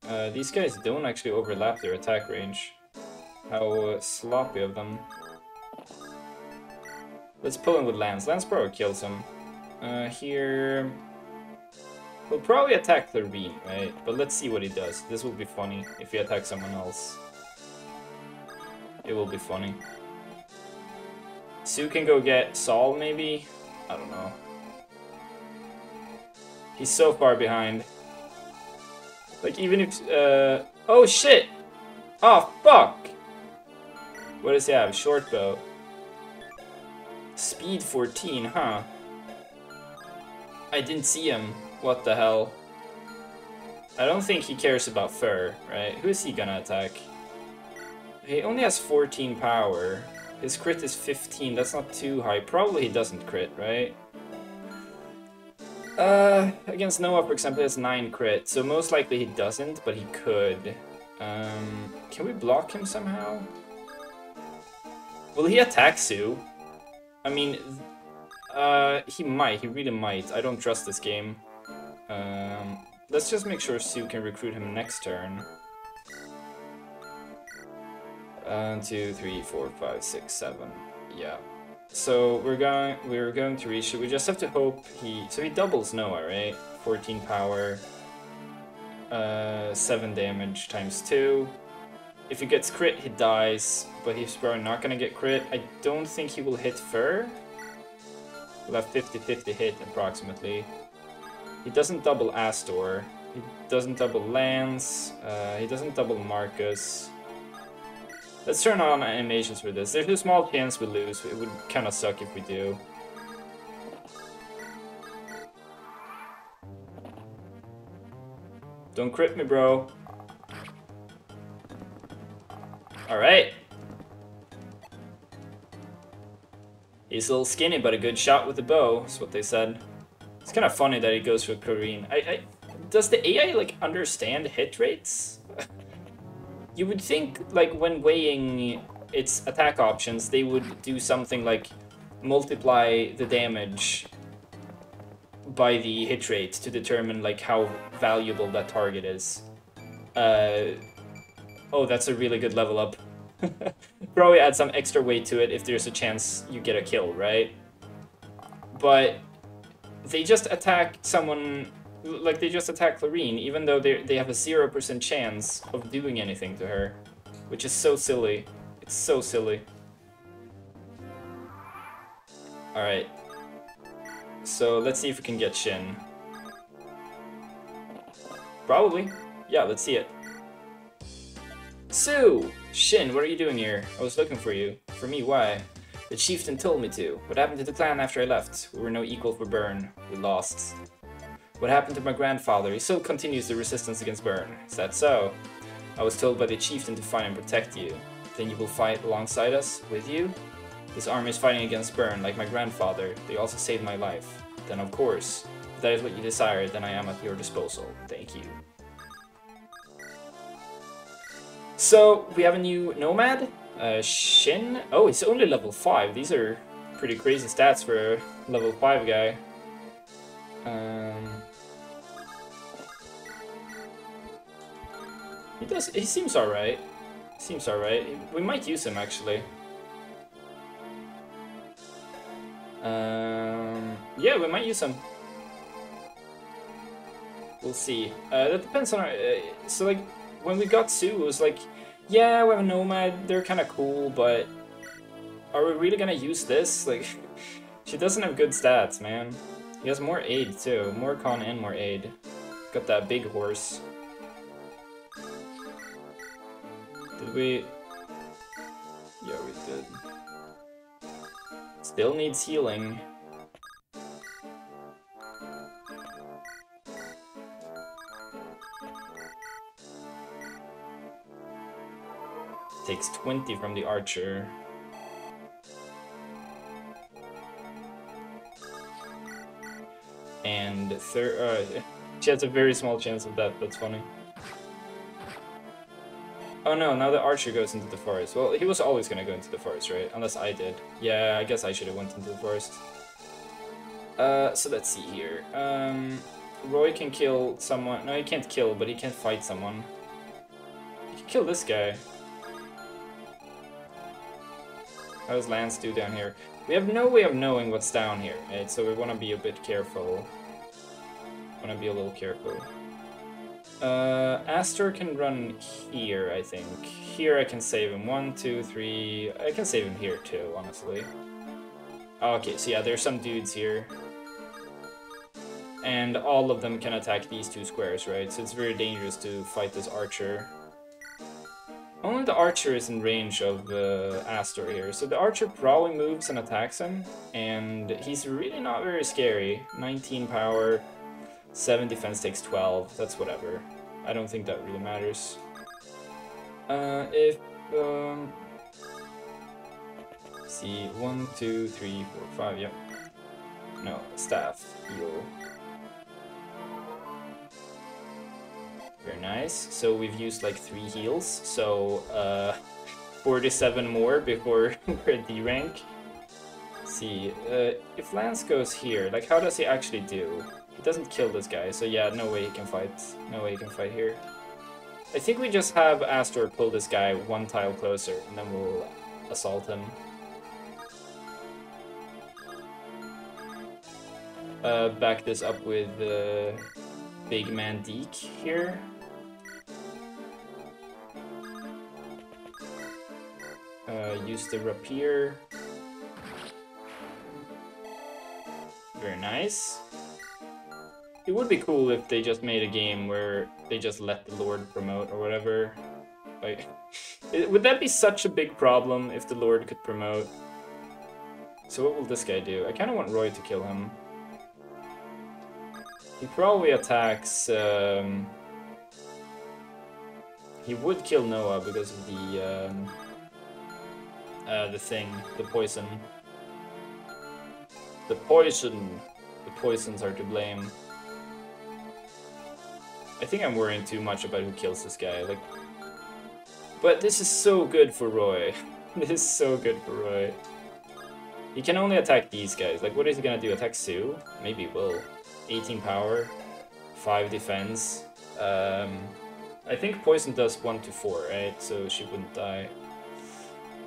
Uh, these guys don't actually overlap their attack range. How sloppy of them. Let's pull in with Lance. Lance probably kills him. Uh, here... He'll probably attack Clarine, right? But let's see what he does. This will be funny if he attacks someone else. It will be funny. Sue can go get Saul, maybe? I don't know. He's so far behind. Like, even if... Uh, oh, shit! Oh, fuck! What does he have? Short bow. Speed 14, huh? I didn't see him. What the hell? I don't think he cares about Fir, right? Who is he gonna attack? He only has 14 power. His crit is 15, that's not too high. Probably he doesn't crit, right? Uh, against Noah, for example, he has 9 crit, so most likely he doesn't, but he could. Um, can we block him somehow? Will he attack Sue? I mean, uh, he might, he really might. I don't trust this game. Um, let's just make sure Sue can recruit him next turn. One, two, three, four, five, six, seven. Yeah. So we're going we're going to reach it. We just have to hope he so he doubles Noah, right? 14 power, uh, 7 damage times 2. If he gets crit, he dies, but he's probably not gonna get crit. I don't think he will hit Fir. He'll have 50-50 hit approximately. He doesn't double Astohl. He doesn't double Lance. Uh, he doesn't double Marcus. Let's turn on animations for this. There's a small chance we lose. It would kind of suck if we do. Don't crit me, bro. Alright. He's a little skinny, but a good shot with the bow, That's what they said. It's kind of funny that he goes for Clarine. I, I, does the AI, like, understand hit rates? You would think, like, when weighing its attack options, they would do something like multiply the damage by the hit rate to determine like how valuable that target is. Uh, oh, that's a really good level up. *laughs* Probably add some extra weight to it if there's a chance you get a kill, right? But they just attack someone, like they just attack Clarine, even though they they have a 0% chance of doing anything to her. Which is so silly. It's so silly. Alright. So let's see if we can get Shin. Probably. Yeah, let's see it. Sue! Shin, what are you doing here? I was looking for you. For me, why? The chieftain told me to. What happened to the clan after I left? We were no equal for Bern. We lost. What happened to my grandfather? He still continues the resistance against Bern. Is that so? I was told by the chieftain to find and protect you. Then you will fight alongside us? With you? This army is fighting against Bern, like my grandfather. They also saved my life. Then of course, if that is what you desire, then I am at your disposal. Thank you. So, we have a new Nomad. Uh, Shin? Oh, it's only level 5. These are pretty crazy stats for a level 5 guy. Um, he does. He seems alright. Seems alright. We might use him, actually. Um, yeah, we might use him. We'll see. Uh, that depends on our... Uh, so, like, when we got Sue, it was like, yeah, we have a Nomad, they're kind of cool, but are we really gonna use this? *laughs* Like, she doesn't have good stats, man. He has more aid, too. More con and more aid. Got that big horse. Did we... Yeah, we did. Still needs healing. Takes 20 from the archer. And third, uh, *laughs* she has a very small chance of that, that's funny. Oh no, now the archer goes into the forest. Well, he was always gonna go into the forest, right? Unless I did. Yeah, I guess I should have went into the forest. Uh, so let's see here. Um, Roy can kill someone. No, he can't kill, but he can fight someone. He can kill this guy. How does Lance do down here? We have no way of knowing what's down here, right? So we want to be a bit careful. Want to be a little careful. Uh, Astohl can run here, I think. Here I can save him. One, two, three... I can save him here too, honestly. Okay, so yeah, there's some dudes here. And all of them can attack these two squares, right? So it's very dangerous to fight this archer. Only the archer is in range of uh, Astohl here, so the archer probably moves and attacks him, and he's really not very scary. 19 power, 7 defense takes 12, that's whatever. I don't think that really matters. Uh, if, um... see, 1, 2, 3, 4, 5, yep. No, staff, heal. Very nice. So we've used like 3 heals, so uh, 47 more before *laughs* we're at D rank. See, uh, if Lance goes here, like how does he actually do? He doesn't kill this guy, so yeah, no way he can fight. No way he can fight here. I think we just have Astohl pull this guy one tile closer, and then we'll assault him. Uh, back this up with uh, Big Man Dieck here. Uh, use the rapier. Very nice. It would be cool if they just made a game where they just let the Lord promote or whatever. Like, *laughs* would that be such a big problem if the Lord could promote? So what will this guy do? I kind of want Roy to kill him. He probably attacks... Um, he would kill Noah because of the... Um, uh, the thing, the poison. The poison! The poisons are to blame. I think I'm worrying too much about who kills this guy. Like, But this is so good for Roy. *laughs* this is so good for Roy. He can only attack these guys. Like, what is he gonna do? Attack Sue? Maybe will. 18 power, 5 defense. Um, I think poison does 1 to 4, right? So she wouldn't die.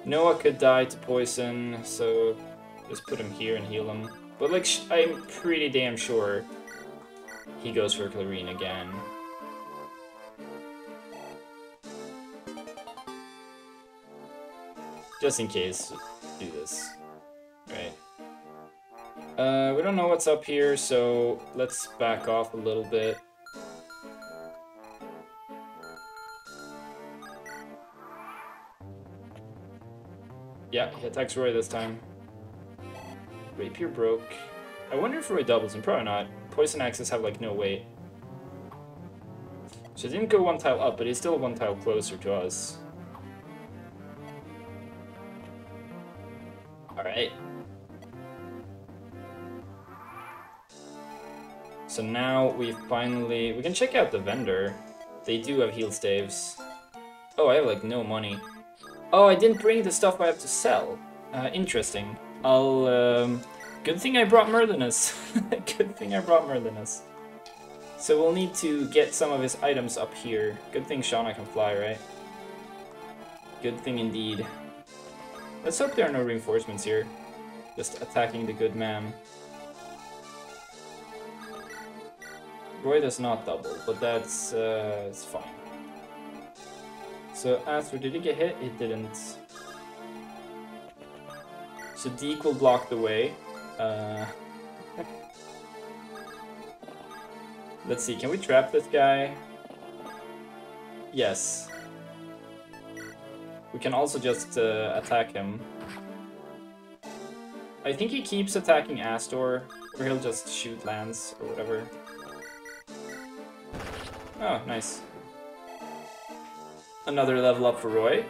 Noah could die to poison, so just put him here and heal him. But like, I'm pretty damn sure he goes for Clarine again. Just in case, do this. Right. Uh, we don't know what's up here, so let's back off a little bit. Yeah, he attacks Roy this time. Rapier broke. I wonder if Roy doubles him. Probably not. Poison axes have, like, no weight. So he didn't go one tile up, but he's still one tile closer to us. Alright. So now we finally... We can check out the vendor. They do have heal staves. Oh, I have, like, no money. Oh, I didn't bring the stuff I have to sell. Uh, interesting. I'll, um... Good thing I brought Merlinus. *laughs* Good thing I brought Merlinus. So we'll need to get some of his items up here. Good thing Shanna can fly, right? Good thing indeed. Let's hope there are no reinforcements here. Just attacking the good man. Roy does not double, but that's uh, it's fine. So Astohl, did he get hit? He didn't. So Dieck will block the way. Uh, *laughs* let's see, can we trap this guy? Yes. We can also just uh, attack him. I think he keeps attacking Astohl, or he'll just shoot Lance, or whatever. Oh, nice. Another level up for Roy.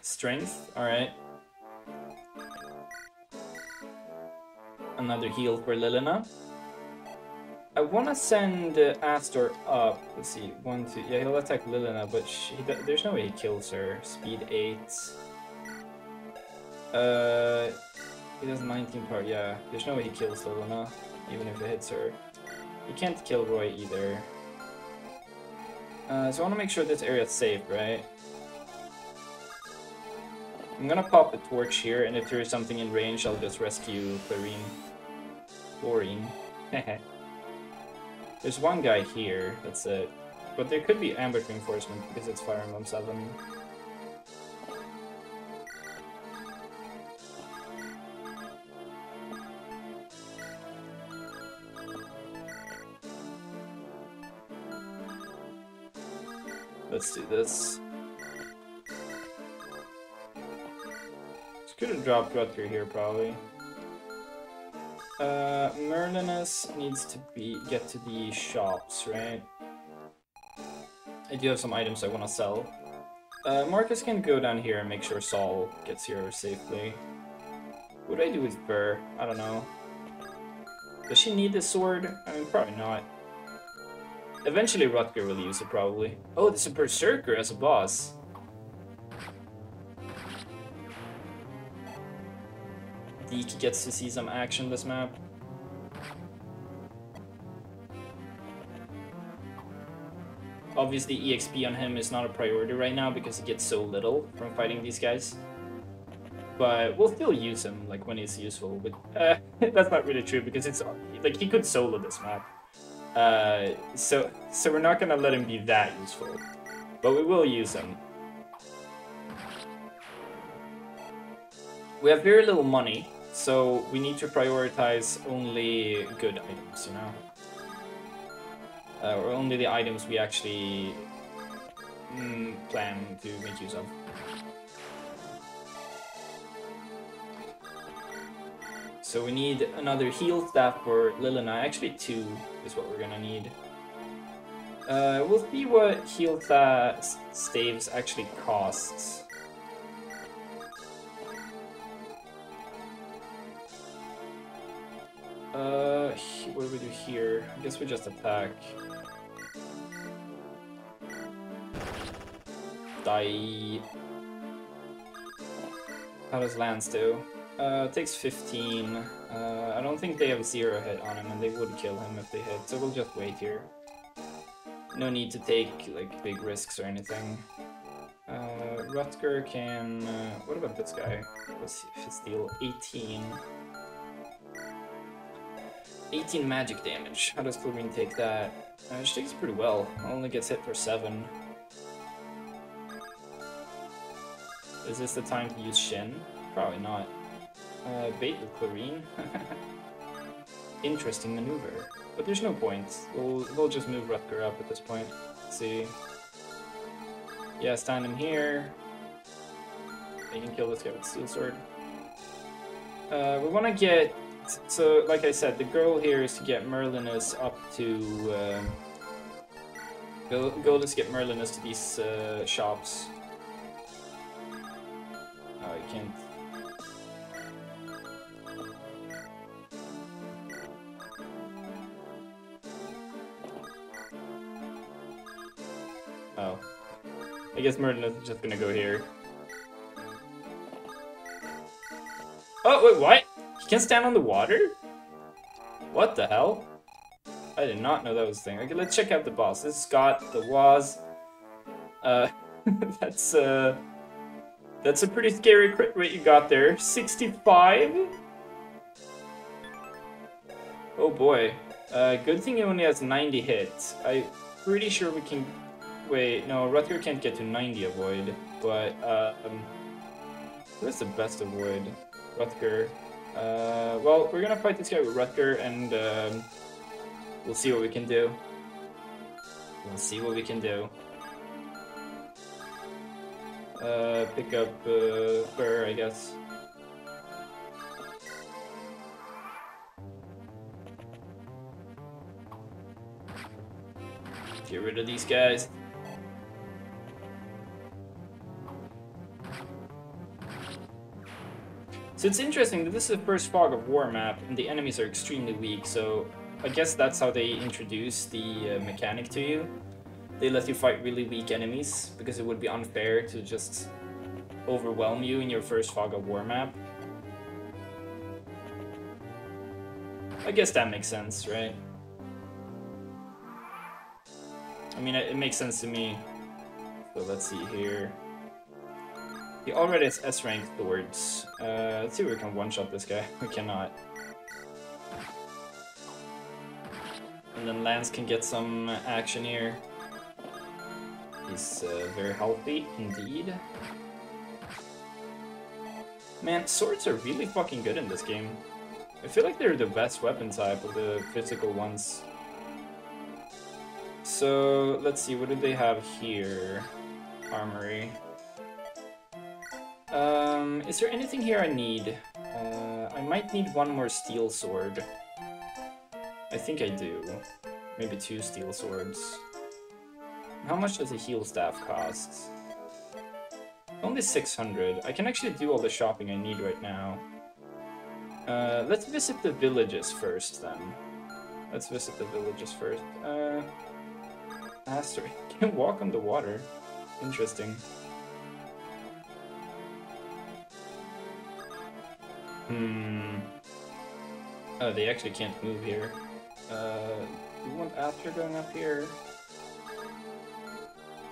Strength, alright. Another heal for Lilina. I want to send uh, Astohl up. Let's see, one, two. Yeah, he'll attack Lilina, but she, there's no way he kills her. Speed 8. Uh, he does 19 part. Yeah, there's no way he kills Lilina, even if it hits her. He can't kill Roy either. Uh, so I want to make sure this area is safe, right? I'm gonna pop a torch here, and if there is something in range, I'll just rescue Clarine. Chlorine. *laughs* There's one guy here, that's it. But there could be ambush reinforcement because it's Fire Emblem 7. Let's do this. Just could have dropped Rutger here, probably. Uh, Merlinus needs to be get to the shops, right? I do have some items I want to sell. Uh, Marcus can go down here and make sure Saul gets here safely. What do I do with Fir? I don't know. Does she need the sword? I mean, probably not. Eventually Rutger will use it, probably. Oh, there's a Berserker as a boss. Dieck gets to see some action this map. Obviously EXP on him is not a priority right now because he gets so little from fighting these guys. But we'll still use him like when he's useful. But uh, *laughs* that's not really true because it's like he could solo this map. Uh, so, so we're not gonna let him be that useful, but we will use him. We have very little money, so we need to prioritize only good items, you know? Uh, or only the items we actually mm, plan to make use of. So we need another heal staff for Lilina. Actually, two is what we're gonna need. Uh, we'll see what heal staves actually costs. Uh, what do we do here? I guess we just attack. die. How does Lance do? Uh, takes 15. Uh, I don't think they have zero hit on him, and they would kill him if they hit, so we'll just wait here. No need to take, like, big risks or anything. Uh, Rutger can... Uh, what about this guy? What's his deal? 18. 18 magic damage. How does Chlorine take that? Uh, she takes pretty well. Only gets hit for 7. Is this the time to use Shin? Probably not. Uh, bait with Chlorine? *laughs* Interesting maneuver. But there's no point. We'll, we'll just move Rutger up at this point. Let's see. Yeah, stand him here. You can kill this guy with Steel Sword. Uh, we want to get... So, like I said, the goal here is to get Merlinus up to... Uh, go, goal is to get Merlinus to these uh, shops. Oh, I can't... Oh. I guess Merlinus is just gonna go here. Oh, wait, what? He can stand on the water? What the hell? I did not know that was a thing. Okay, let's check out the boss. This is Scott, the Woz. Uh, *laughs* that's, uh... That's a pretty scary crit rate you got there. 65? Oh boy. Uh, good thing he only has 90 hits. I'm pretty sure we can... Wait, no, Rutger can't get to 90 avoid, but, uh, um... Who's the best avoid? Rutger. Uh, well, we're gonna fight this guy with Rutger, and, um... We'll see what we can do. We'll see what we can do. Uh, pick up uh, Fir, I guess. Get rid of these guys. So it's interesting that this is the first Fog of War map, and the enemies are extremely weak, so I guess that's how they introduce the uh, mechanic to you they let you fight really weak enemies because it would be unfair to just overwhelm you in your first Fog of War map. I guess that makes sense, right? I mean, it, makes sense to me. So let's see here. He already has S-rank swords. Uh, let's see if we can one-shot this guy. *laughs* We cannot. And then Lance can get some action here. He's uh, very healthy indeed. Man, swords are really fucking good in this game. I feel like they're the best weapon type of the physical ones. So, let's see, what do they have here? Armory. Um, is there anything here I need? Uh, I might need one more steel sword. I think I do. Maybe two steel swords. How much does a heal staff cost? Only 600. I can actually do all the shopping I need right now. Uh, let's visit the villages first, then. Let's visit the villages first. Uh, Astohl *laughs* can walk on the water. Interesting. Hmm. Oh, they actually can't move here. Uh, you want Astohl going up here?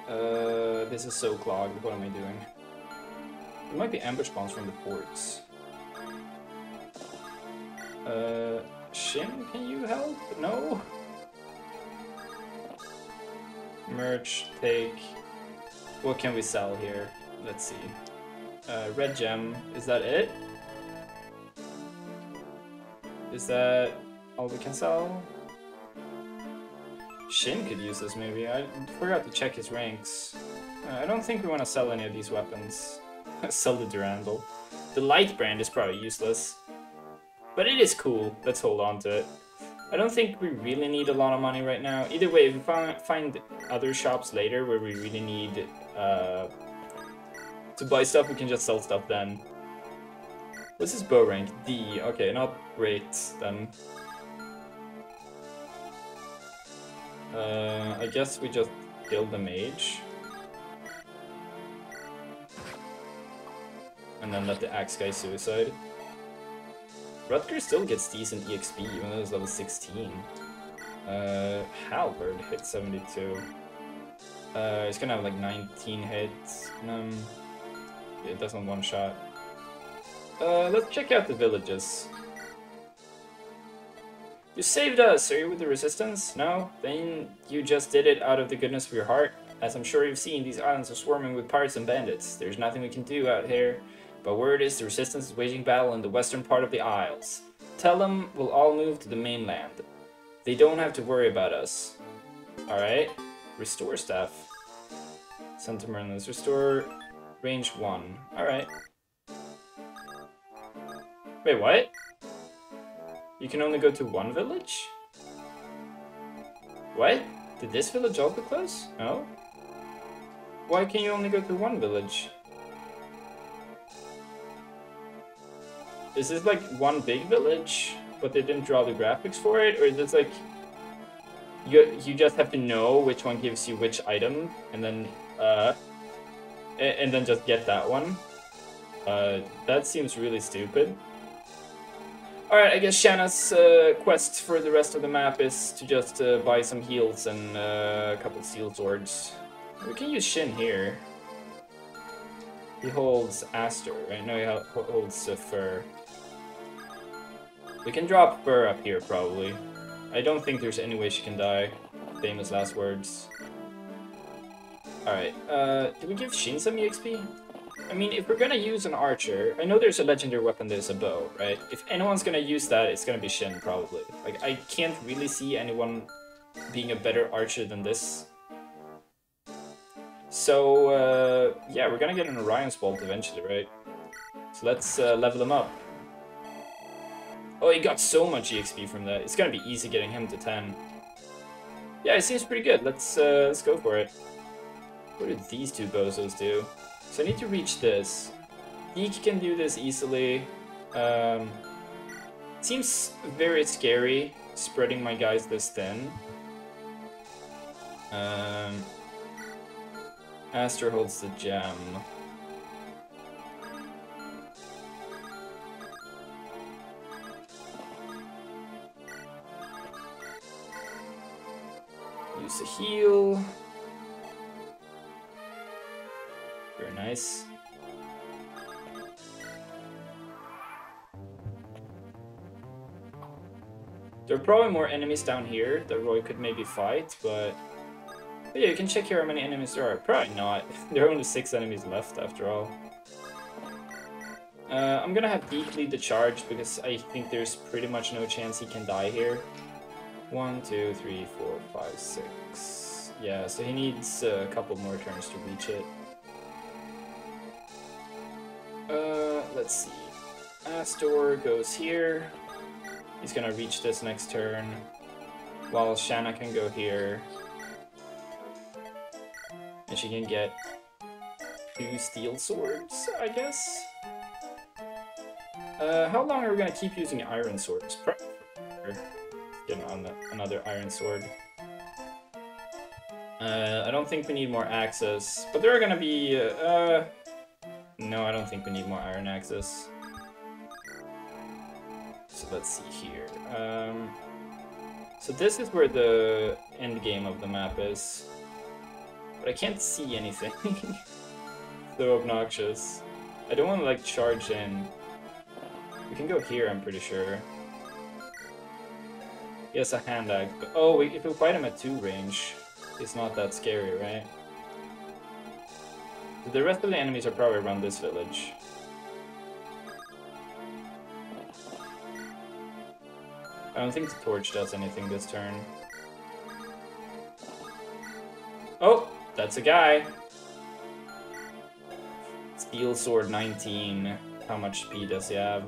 Uh, this is so clogged. What am I doing? There might be ambush spawns from the ports. Uh, Shin, can you help? No? Merch, take. What can we sell here? Let's see. Uh, red gem, is that it? Is that all we can sell? Shin could use this maybe. I forgot to check his ranks. I don't think we want to sell any of these weapons. *laughs* sell the Durandal. The light brand is probably useless. But it is cool. Let's hold on to it. I don't think we really need a lot of money right now. Either way, if we find other shops later where we really need uh, to buy stuff, we can just sell stuff then. What's is bow rank? D. Okay, not great then. Uh, I guess we just kill the mage. and then let the axe guy suicide. Rutger still gets decent EXP, even though he's level 16. Uh, Halberd hit 72. Uh, he's gonna have like 19 hits. Um, it doesn't one shot. Uh, let's check out the villages. You saved us! Are you with the resistance? No? Then you just did it out of the goodness of your heart. As I'm sure you've seen, these islands are swarming with pirates and bandits. There's nothing we can do out here, but word is the resistance is waging battle in the western part of the Isles. Tell them we'll all move to the mainland. They don't have to worry about us. Alright. Restore to Merlinus. Restore range 1. Alright. Wait, what? You can only go to one village? What? Did this village also close? No? Why can you only go to one village? Is this like one big village, but they didn't draw the graphics for it? Or is this like... You, you just have to know which one gives you which item, and then, uh... And, and then just get that one? Uh, that seems really stupid. Alright, I guess Shanna's uh, quest for the rest of the map is to just uh, buy some heals and uh, a couple steel swords. We can use Shin here. He holds Astohl, right? No, he holds uh, Fir. We can drop Fir up here, probably. I don't think there's any way she can die. Famous last words. Alright, uh, we give Shin some EXP? I mean, if we're gonna use an archer, I know there's a legendary weapon there's a bow, right? If anyone's gonna use that, it's gonna be Shin, probably. Like, I can't really see anyone being a better archer than this. So, uh, yeah, we're gonna get an Orion's Bolt eventually, right? So let's uh, level him up. Oh, he got so much EXP from that. It's gonna be easy getting him to 10. Yeah, it seems pretty good. Let's, uh, let's go for it. What did these two bozos do? So I need to reach this. Dieck can do this easily. Um, seems very scary, spreading my guys this thin. Um, Astohl holds the gem. Use a heal. Very nice. There are probably more enemies down here that Roy could maybe fight, but... but yeah, you can check here how many enemies there are. Probably not. *laughs* there are only six enemies left after all. Uh, I'm gonna have Dieck lead the charge because I think there's pretty much no chance he can die here. One, two, three, four, five, six. Yeah, so he needs a couple more turns to reach it. Let's see. Astohl goes here. He's gonna reach this next turn. While Shanna can go here. And she can get two steel swords, I guess? Uh, how long are we gonna keep using iron swords? Get on another iron sword. Uh, I don't think we need more axes, but there are gonna be, uh, no, I don't think we need more iron axes. So let's see here. Um, so this is where the end game of the map is. But I can't see anything. *laughs* so obnoxious. I don't want to like charge in. We can go here, I'm pretty sure. Yes, a hand axe, oh, we, if we fight him at 2 range, it's not that scary, right? The rest of the enemies are probably around this village. I don't think the torch does anything this turn. Oh, that's a guy. Steel Sword 19. How much speed does he have?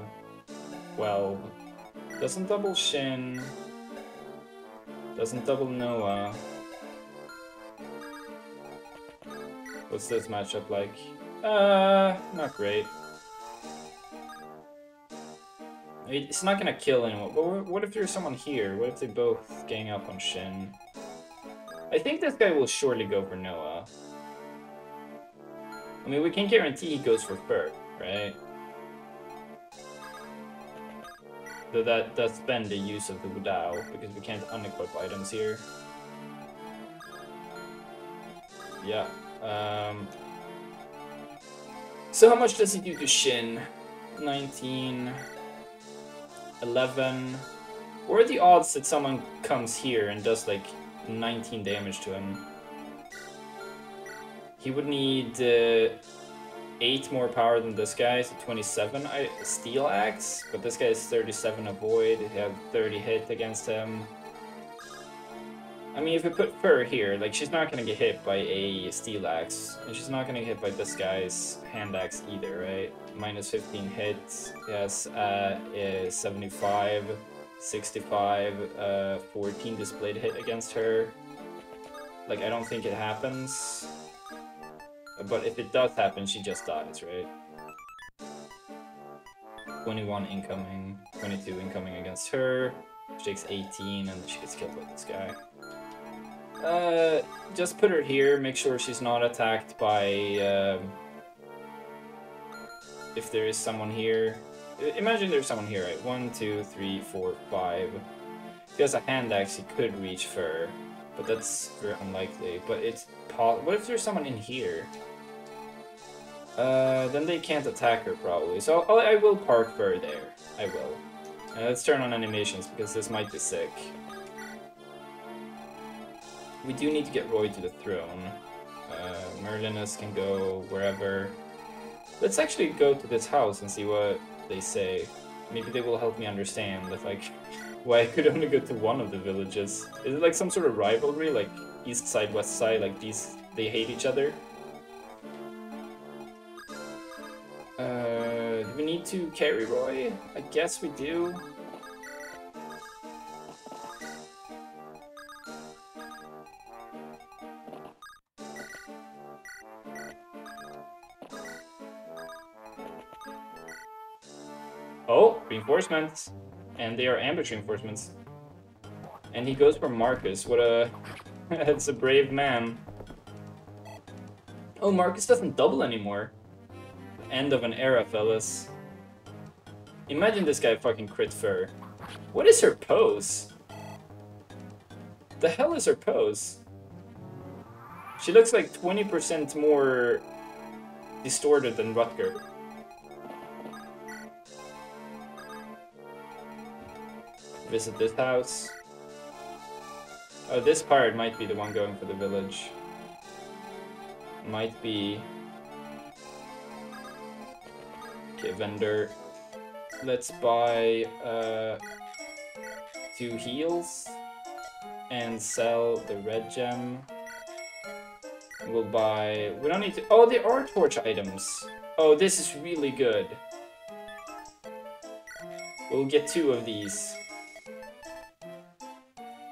12. Doesn't double Shin. Doesn't double Noah. What's this matchup like? Uh, not great. It's not gonna kill anyone, but what if there's someone here? What if they both gang up on Shin? I think this guy will surely go for Noah. I mean, we can guarantee he goes for Bert, right? Though that does bend the use of the Wo Dao, because we can't unequip items here. Yeah. Um, so how much does he do to Shin? 19, 11. What are the odds that someone comes here and does like 19 damage to him? He would need uh, 8 more power than this guy, so 27 I, Steel Axe, but this guy is 37 Avoid, he have 30 hit against him. I mean, if we put Fir here, like, she's not gonna get hit by a Steel Axe, and she's not gonna get hit by this guy's Hand Axe either, right? Minus 15 hits, yes, uh, is 75, 65, uh, 14 displayed hit against her. Like, I don't think it happens. But if it does happen, she just dies, right? 21 incoming, 22 incoming against her. She takes 18 and she gets killed by this guy. Uh, just put her here, make sure she's not attacked by, um, if there is someone here. Imagine there's someone here, right? One, two, three, four, five. If he has a hand axe, he could reach Fir, but that's very unlikely. But it's What if there's someone in here? Uh, then they can't attack her probably. So I'll, I will park Fir there. I will. Uh, let's turn on animations because this might be sick. We do need to get Roy to the throne. Uh, Merlinus can go wherever. Let's actually go to this house and see what they say. Maybe they will help me understand if like *laughs* why I could only go to one of the villages. Is it like some sort of rivalry, like east side, west side, like these they hate each other? Uh, do we need to carry Roy? I guess we do. Reinforcements. And they are ambush reinforcements. And he goes for Marcus. What a... *laughs* That's a brave man. Oh, Marcus doesn't double anymore. End of an era, fellas. Imagine this guy fucking crit Fir. What is her pose? The hell is her pose? She looks like 20% more distorted than Rutger. Visit this house. Oh, this pirate might be the one going for the village. Might be Okay, vendor. Let's buy uh, two heals and sell the red gem. We'll buy... We don't need to... Oh, there are torch items. Oh, this is really good. We'll get two of these.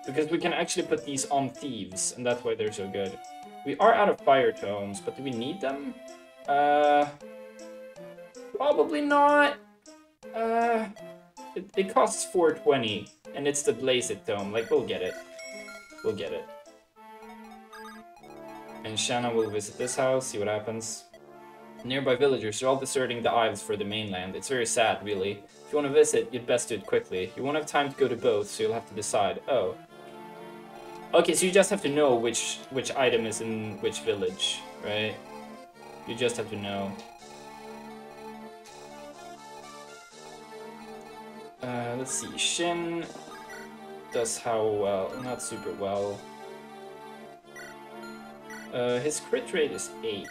Because we can actually put these on thieves, and that's why they're so good. We are out of fire tomes, but do we need them? Uh... Probably not. Uh, it, it costs 420, and it's the Blazed Tome. Like, we'll get it. We'll get it. And Shanna will visit this house, see what happens. Nearby villagers are all deserting the isles for the mainland. It's very sad, really. If you want to visit, you'd best do it quickly. You won't have time to go to both, so you'll have to decide. Oh. Okay, so you just have to know which which item is in which village, right? You just have to know. Uh, let's see, Shin does how well? Not super well. Uh, his crit rate is 8.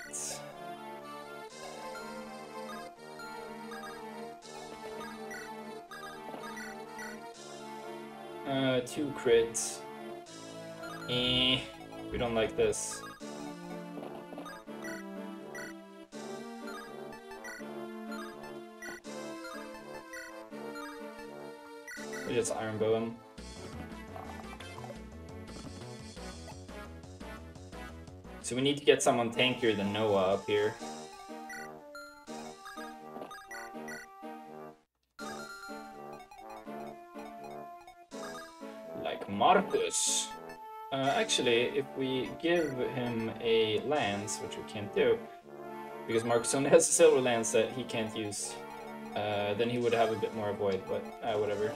Uh, 2 crits. Eh, we don't like this. We just Iron Bow him. So we need to get someone tankier than Noah up here. Like Marcus. Uh, actually, if we give him a lance, which we can't do, because Marcus only *laughs* has a silver lance that he can't use. Uh, then he would have a bit more avoid, but uh, whatever.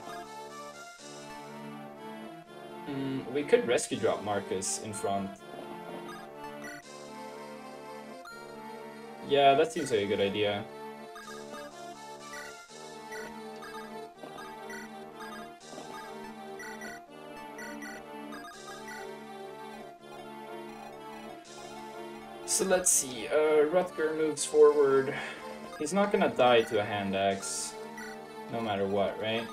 Mm, we could rescue drop Marcus in front. Yeah, that seems like a good idea. So let's see, uh, Rutger moves forward. He's not gonna die to a hand axe, no matter what, right?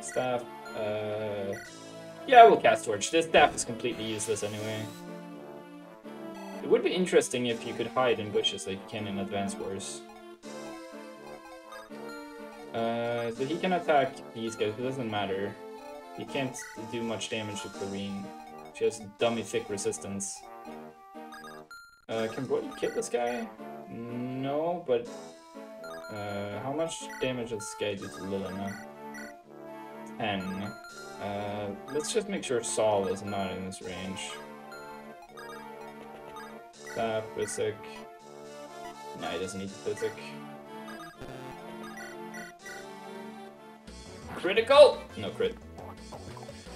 Staff, uh... Yeah, we'll cast Torch. This staff is completely useless anyway. It would be interesting if you could hide in bushes like you can in Advance Wars. Uh, so he can attack these guys, it doesn't matter. He can't do much damage to Clarine. She has dummy thick resistance. Uh, can Brody kill this guy? No, but... Uh, how much damage does this guy do to Lilina? 10. Uh, let's just make sure Saul is not in this range. That, Physic. Nah, he doesn't need Physic. Critical! No crit.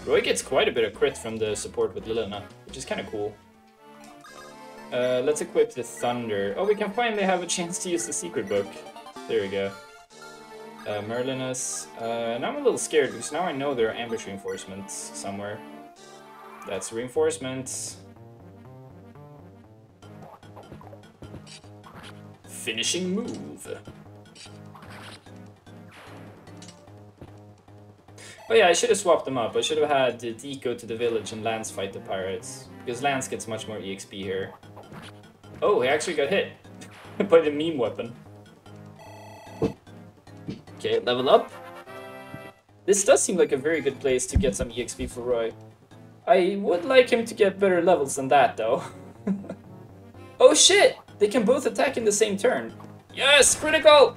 Roy gets quite a bit of crit from the support with Lilina, which is kind of cool. Uh, let's equip the Thunder. Oh, we can finally have a chance to use the secret book. There we go. Uh, Merlinus. Uh, now I'm a little scared because now I know there are ambush reinforcements somewhere. That's reinforcements. Finishing move. Oh yeah, I should have swapped them up. I should have had Dieck go to the village and Lance fight the pirates. Because Lance gets much more EXP here. Oh, he actually got hit *laughs* by the meme weapon. Okay, level up. This does seem like a very good place to get some EXP for Roy. I would like him to get better levels than that, though. *laughs* oh shit! They can both attack in the same turn. Yes, critical!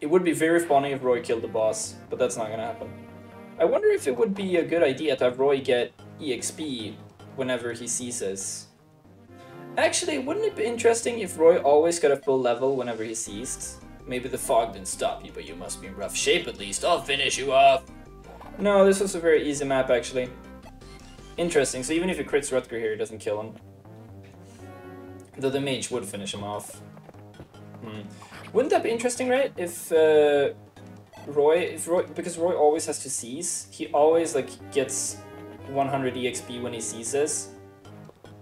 It would be very funny if Roy killed the boss, but that's not gonna happen. I wonder if it would be a good idea to have Roy get EXP whenever he seizes. Actually, wouldn't it be interesting if Roy always got a full level whenever he seized? Maybe the fog didn't stop you, but you must be in rough shape at least. I'll finish you off. No, this was a very easy map, actually. Interesting, so even if he crits Rutger here, it doesn't kill him. Though the mage would finish him off. Hmm. Wouldn't that be interesting, right? If uh, Roy, if Roy, because Roy always has to seize, he always like gets 100 EXP when he seizes.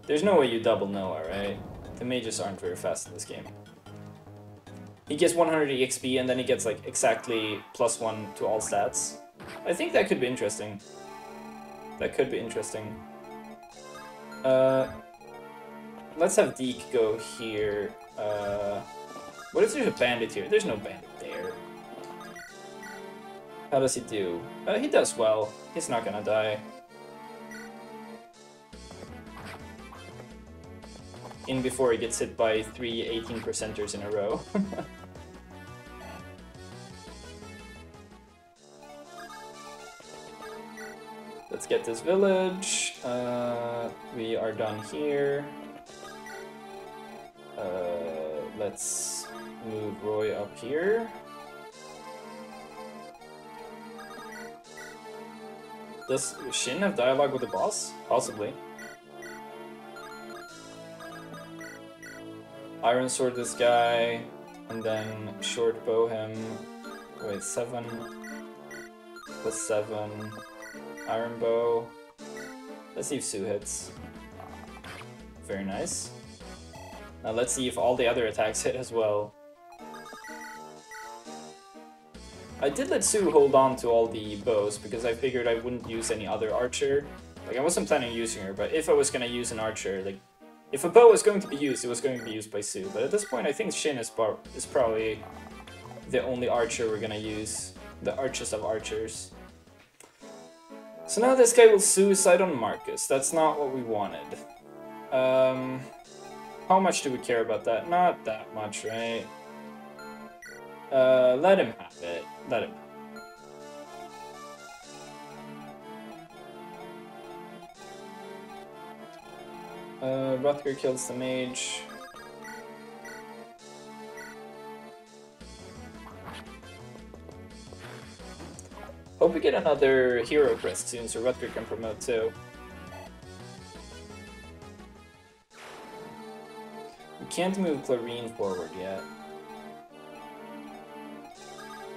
There's no way you double Noah, right? The mages aren't very fast in this game. He gets 100 EXP and then he gets like exactly plus one to all stats. I think that could be interesting. That could be interesting. Uh, let's have Dieck go here. Uh, what if there's a bandit here? There's no bandit. How does he do? Uh, he does well. He's not gonna die. In before he gets hit by three 18 percenters in a row. *laughs* Let's get this village. Uh, we are done here. Uh, let's move Roy up here. Does Shin have dialogue with the boss? Possibly. Iron Sword this guy, and then Short Bow him. Wait, 7 plus 7. Iron Bow. Let's see if Sue hits. Very nice. Now let's see if all the other attacks hit as well. I did let Sue hold on to all the bows because I figured I wouldn't use any other archer. Like, I wasn't planning on using her, but if I was gonna use an archer, like, if a bow was going to be used, it was going to be used by Sue. But at this point, I think Shin is, is probably the only archer we're gonna use. The archers of archers. So now this guy will suicide on Marcus. That's not what we wanted. Um, how much do we care about that? Not that much, right? Uh, let him have it. Let him. Uh, Rutger kills the mage. Hope we get another hero crest soon so Rutger can promote too. We can't move Clarine forward yet.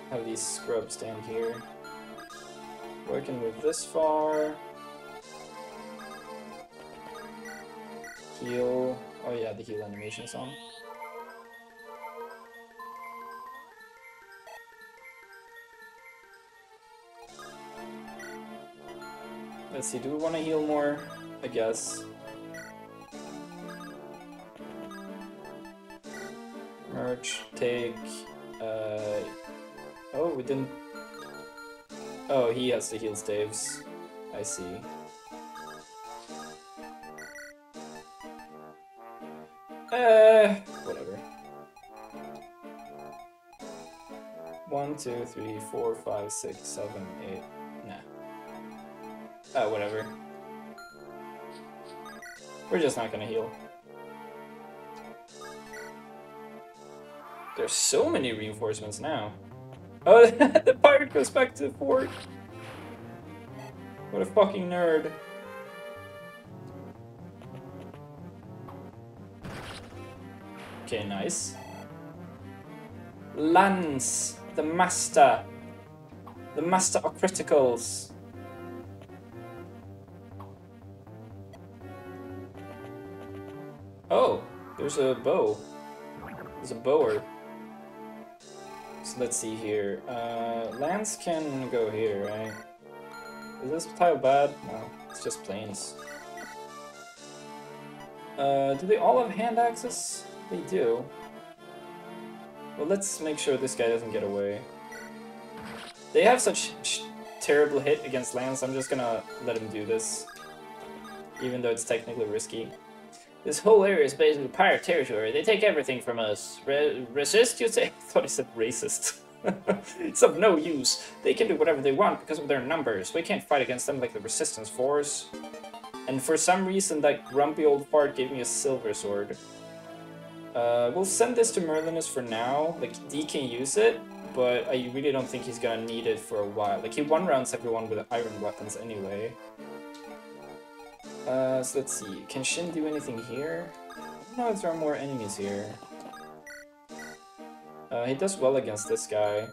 Have these scrubs stand here. Or I can move this far. Heal. Oh yeah, the heal animation's on. Let's see, do we want to heal more? I guess. Merch, take, uh... Oh, we didn't... Oh, he has to heal staves. I see. Uh, whatever. One, two, three, four, five, six, seven, eight. Nah. Oh, whatever. We're just not gonna heal. There's so many reinforcements now. Oh, *laughs* the pirate goes back to the fort. What a fucking nerd. Okay, nice. Lance, the master. The master of criticals. Oh, there's a bow. There's a bower. Let's see here. Uh, Lance can go here, right? Is this tile bad? No, it's just plains. Uh, do they all have hand axes? They do. Well, let's make sure this guy doesn't get away. They have such terrible hit against Lance, I'm just gonna let him do this. Even though it's technically risky. This whole area is basically pirate territory. They take everything from us. Re resist, you say? *laughs* I thought he said racist. *laughs* it's of no use. They can do whatever they want because of their numbers. We can't fight against them like the resistance force. And for some reason, that grumpy old fart gave me a silver sword. Uh, we'll send this to Merlinus for now. Like, D can use it, but I really don't think he's gonna need it for a while. Like, he one-rounds everyone with iron weapons anyway. Uh, so let's see. Can Shin do anything here? No, there are more enemies here. Uh, he does well against this guy.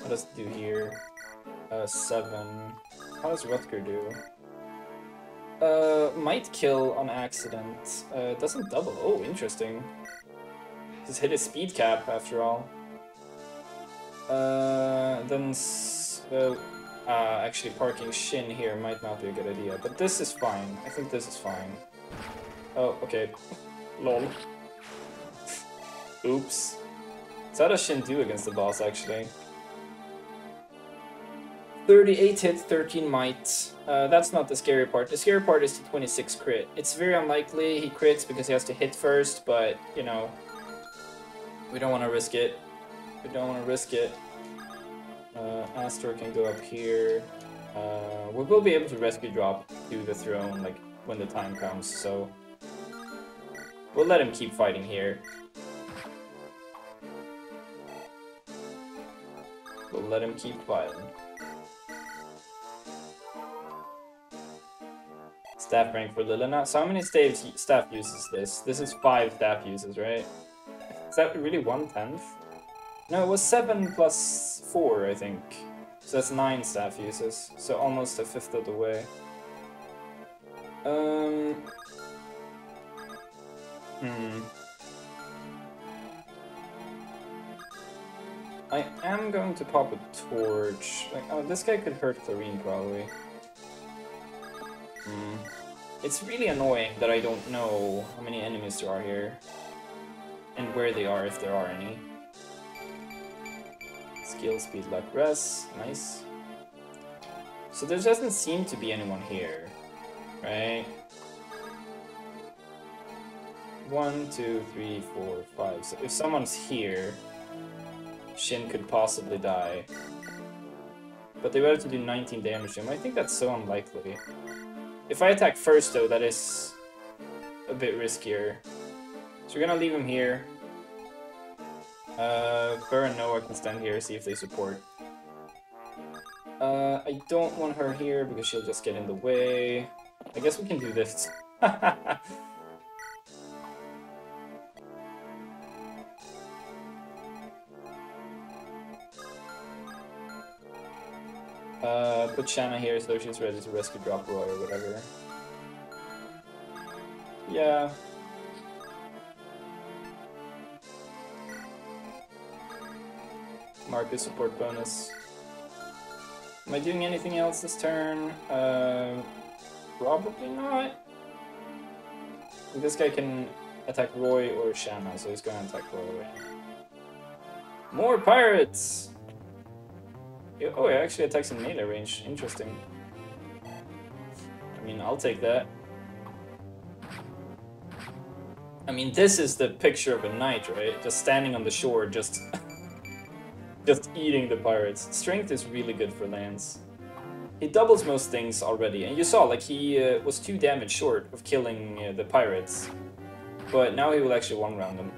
What does it do here? Uh, seven. How does Rutger do? Uh, might kill on accident. Uh, doesn't double. Oh, interesting. Just hit his speed cap after all. Uh, then uh, uh, actually parking Shin here might not be a good idea, but this is fine. I think this is fine. Oh, okay. Lol. Oops. So how does Shin do against the boss, actually? 38 hit, 13 might. Uh, that's not the scary part. The scary part is the 26 crit. It's very unlikely he crits because he has to hit first, but, you know, we don't want to risk it. We don't want to risk it. Uh, Astohl can go up here. Uh, we will be able to rescue drop to the throne, like, when the time comes, so... We'll let him keep fighting here. We'll let him keep fighting. Staff rank for Lilina. So how many staff, staff uses this? This is five staff uses, right? Is that really one-tenth? No, it was seven plus four, I think. So that's nine staff uses. So almost a fifth of the way. Um... Hmm... I am going to pop a torch. Like, oh, this guy could hurt Clarine, probably. Hmm. It's really annoying that I don't know how many enemies there are here. And where they are, if there are any. Skill, speed, luck, rest. Nice. So there doesn't seem to be anyone here. Right? One, two, three, four, five. So if someone's here, Shin could possibly die. But they have to do 19 damage to him. I think that's so unlikely. If I attack first, though, that is a bit riskier. So we're gonna leave him here. Uh, Burr and Noah can stand here, see if they support. Uh, I don't want her here because she'll just get in the way. I guess we can do this. *laughs* Uh, put Shanna here so she's ready to rescue Drop Roy or whatever. Yeah. Marcus support bonus. Am I doing anything else this turn? Uh, probably not. This guy can attack Roy or Shanna, so he's gonna attack Roy. More pirates! Oh, it actually attacks in melee range. Interesting. I mean, I'll take that. I mean, this is the picture of a knight, right? Just standing on the shore, just... *laughs* just eating the pirates. Strength is really good for Lance. He doubles most things already, and you saw, like, he uh, was two damage short of killing uh, the pirates. But now he will actually one-round them.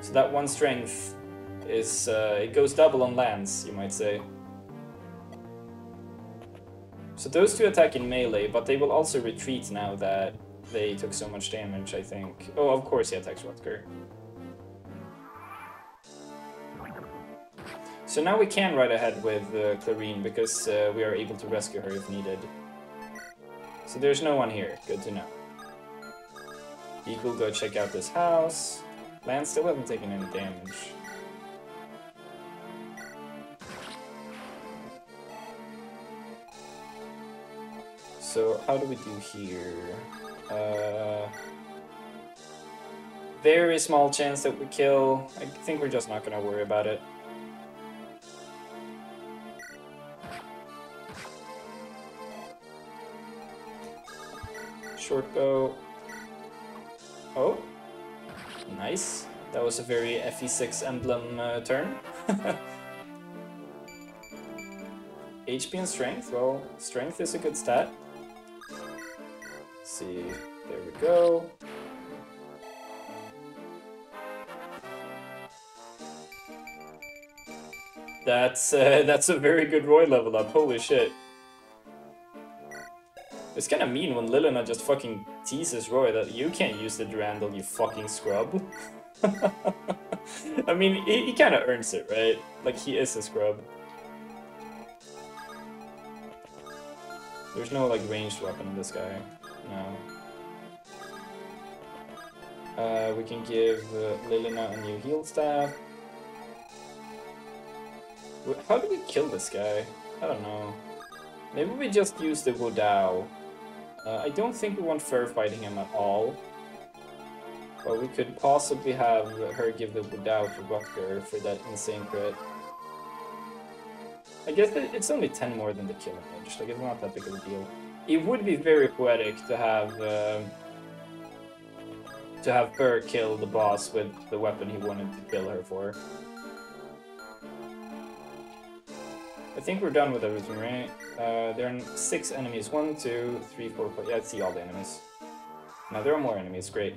So that one strength is uh, it goes double on Lance, you might say. So those two attack in melee, but they will also retreat now that they took so much damage, I think. Oh, of course he attacks Rutger. So now we can ride ahead with uh, Clarine, because uh, we are able to rescue her if needed. So there's no one here, good to know. Eagle, go check out this house. Lance still hasn't taken any damage. So how do we do here? Uh, very small chance that we kill. I think we're just not gonna worry about it. Short bow. Oh, nice. That was a very FE6 emblem uh, turn. *laughs* HP and strength, well, strength is a good stat see. There we go. That's uh, *laughs* that's a very good Roy level up. Holy shit. It's kind of mean when Lilina just fucking teases Roy that you can't use the Durandal, you fucking scrub. *laughs* I mean, he, he kind of earns it, right? Like, he is a scrub. There's no, like, ranged weapon in this guy. No. Uh, we can give uh, Lilina a new heal staff. How do we kill this guy? I don't know. Maybe we just use the Wo Dao. Uh, I don't think we want Fir fighting him at all. But we could possibly have her give the Wo Dao to Rutger for that insane crit. I guess it's only 10 more than the killing edge, like it's not that big of a deal it would be very poetic to have uh, to have Burr kill the boss with the weapon he wanted to kill her for. I think we're done with everything, right? Uh, there are six enemies. One, two, three, four, five. Yeah, I see all the enemies. Now there are more enemies. Great.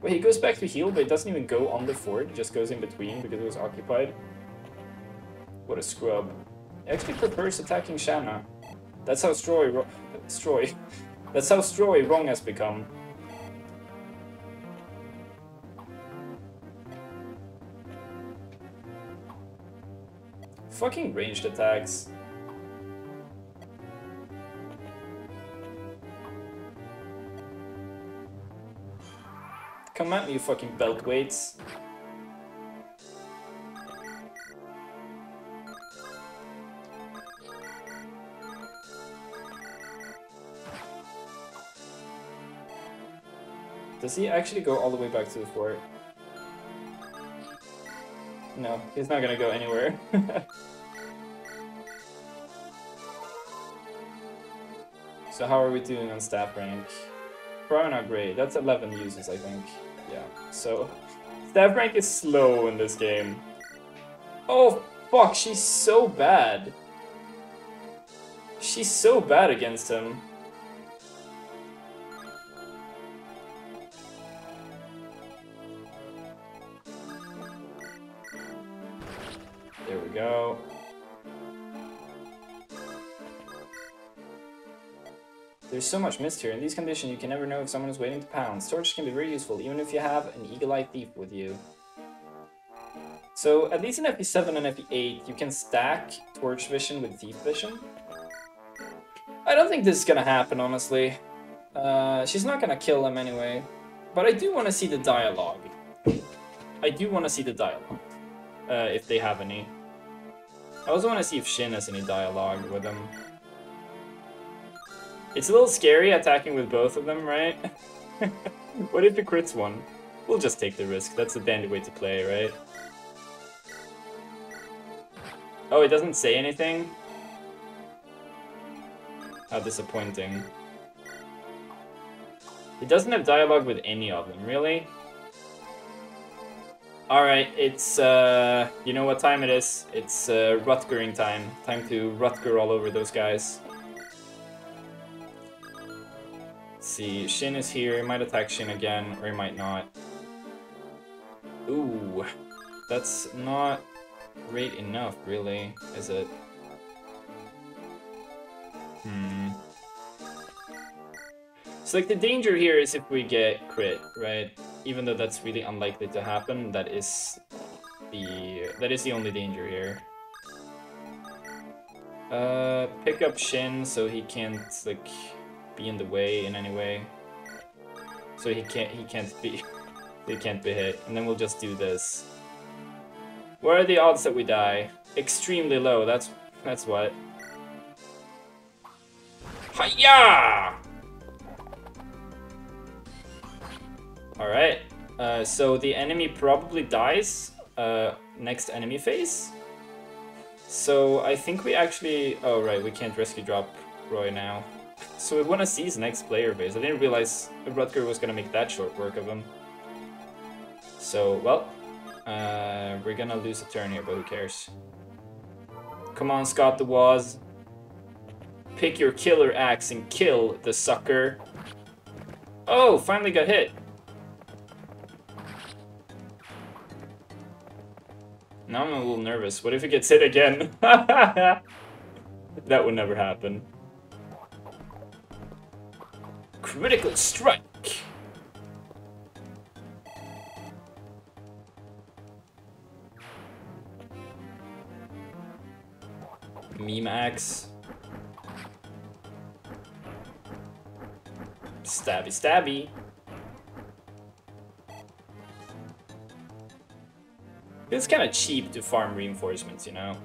Wait, he goes back to heal, but it doesn't even go on the fort. It just goes in between because it was occupied. What a scrub. Actually prefers attacking Shanna. That's how Stroy, Stroy, *laughs* that's how Stroy wrong has become. Fucking ranged attacks. Come at me, you fucking belt weights. Does he actually go all the way back to the fort? No, he's not gonna go anywhere. *laughs* so how are we doing on staff rank? Probably not great. That's 11 uses, I think. Yeah, so... Staff rank is slow in this game. Oh, fuck, she's so bad. She's so bad against him. Go. There's so much mist here. In these conditions, you can never know if someone is waiting to pounce. Torch can be very useful, even if you have an Eagle-Eye Thief with you. So, at least in FE7 and FE8, you can stack Torch Vision with Thief Vision. I don't think this is gonna happen, honestly. Uh, she's not gonna kill him anyway. But I do want to see the dialogue. I do want to see the dialogue. Uh, if they have any. I also want to see if Shin has any dialogue with him. It's a little scary attacking with both of them, right? *laughs* what if it crits one? We'll just take the risk. That's the dandy way to play, right? Oh, it doesn't say anything? How disappointing. It doesn't have dialogue with any of them, really? Alright, it's, uh, you know what time it is? It's, uh, Rutgering time. Time to Rutger all over those guys. see, Shin is here, he might attack Shin again, or he might not. Ooh, that's not great enough, really, is it? Hmm. So like the danger here is if we get crit, right? Even though that's really unlikely to happen, that is the that is the only danger here. Uh, pick up Shin so he can't like be in the way in any way. So he can't he can't be *laughs* he can't be hit. And then we'll just do this. What are the odds that we die? Extremely low, that's that's what. Hiya! Alright. Uh, so the enemy probably dies uh, next enemy phase. So I think we actually... Oh right, we can't rescue drop Roy now. So we want to see his next player base. I didn't realize Rutger was going to make that short work of him. So, well, uh, we're going to lose a turn here, but who cares. Come on, Scott the Woz. Pick your killer axe and kill the sucker. Oh, finally got hit. Now I'm a little nervous. What if it gets hit again? *laughs* that would never happen. Critical strike! Meme axe. Stabby stabby. It's kind of cheap to farm reinforcements, you know?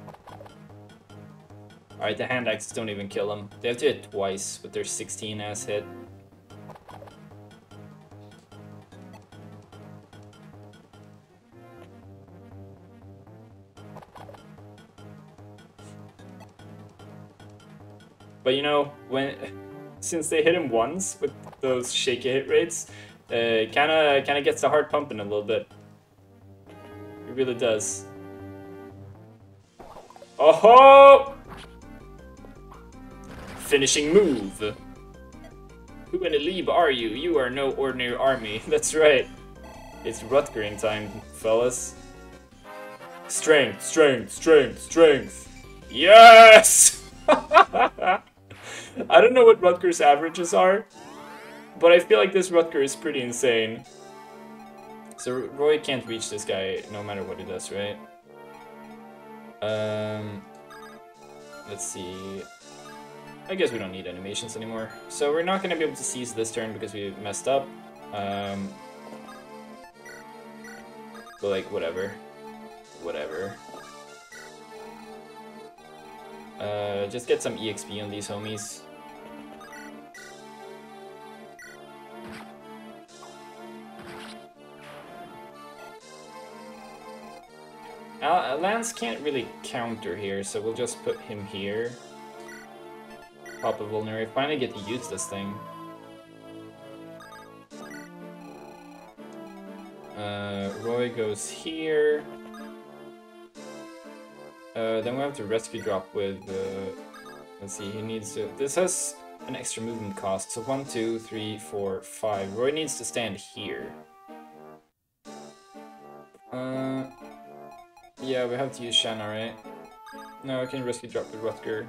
Alright, the hand axes don't even kill them. They have to hit twice with their 16 ass hit. But you know, when *laughs* since they hit him once with those shaky hit rates, uh, kind of kind of gets the heart pumping a little bit. It really does. Oh ho! Finishing move. Who in league are you? You are no ordinary army. *laughs* That's right. It's Rutgering time, fellas. Strength, strength, strength, strength. Yes! *laughs* I don't know what Rutger's averages are, but I feel like this Rutger is pretty insane. So Roy can't reach this guy no matter what he does, right? Um, let's see. I guess we don't need animations anymore. So we're not going to be able to seize this turn because we messed up. Um, but like, whatever. Whatever. Uh, just get some EXP on these homies. Uh, Lance can't really counter here, so we'll just put him here. Pop a vulnerary. Finally get to use this thing. Uh, Roy goes here. Uh, then we have to rescue drop with uh, Let's see, he needs to... This has an extra movement cost, so one, two, three, four, five. Roy needs to stand here. Uh... Yeah, we have to use Shanna, right? No, I can rescue drop with Rutger.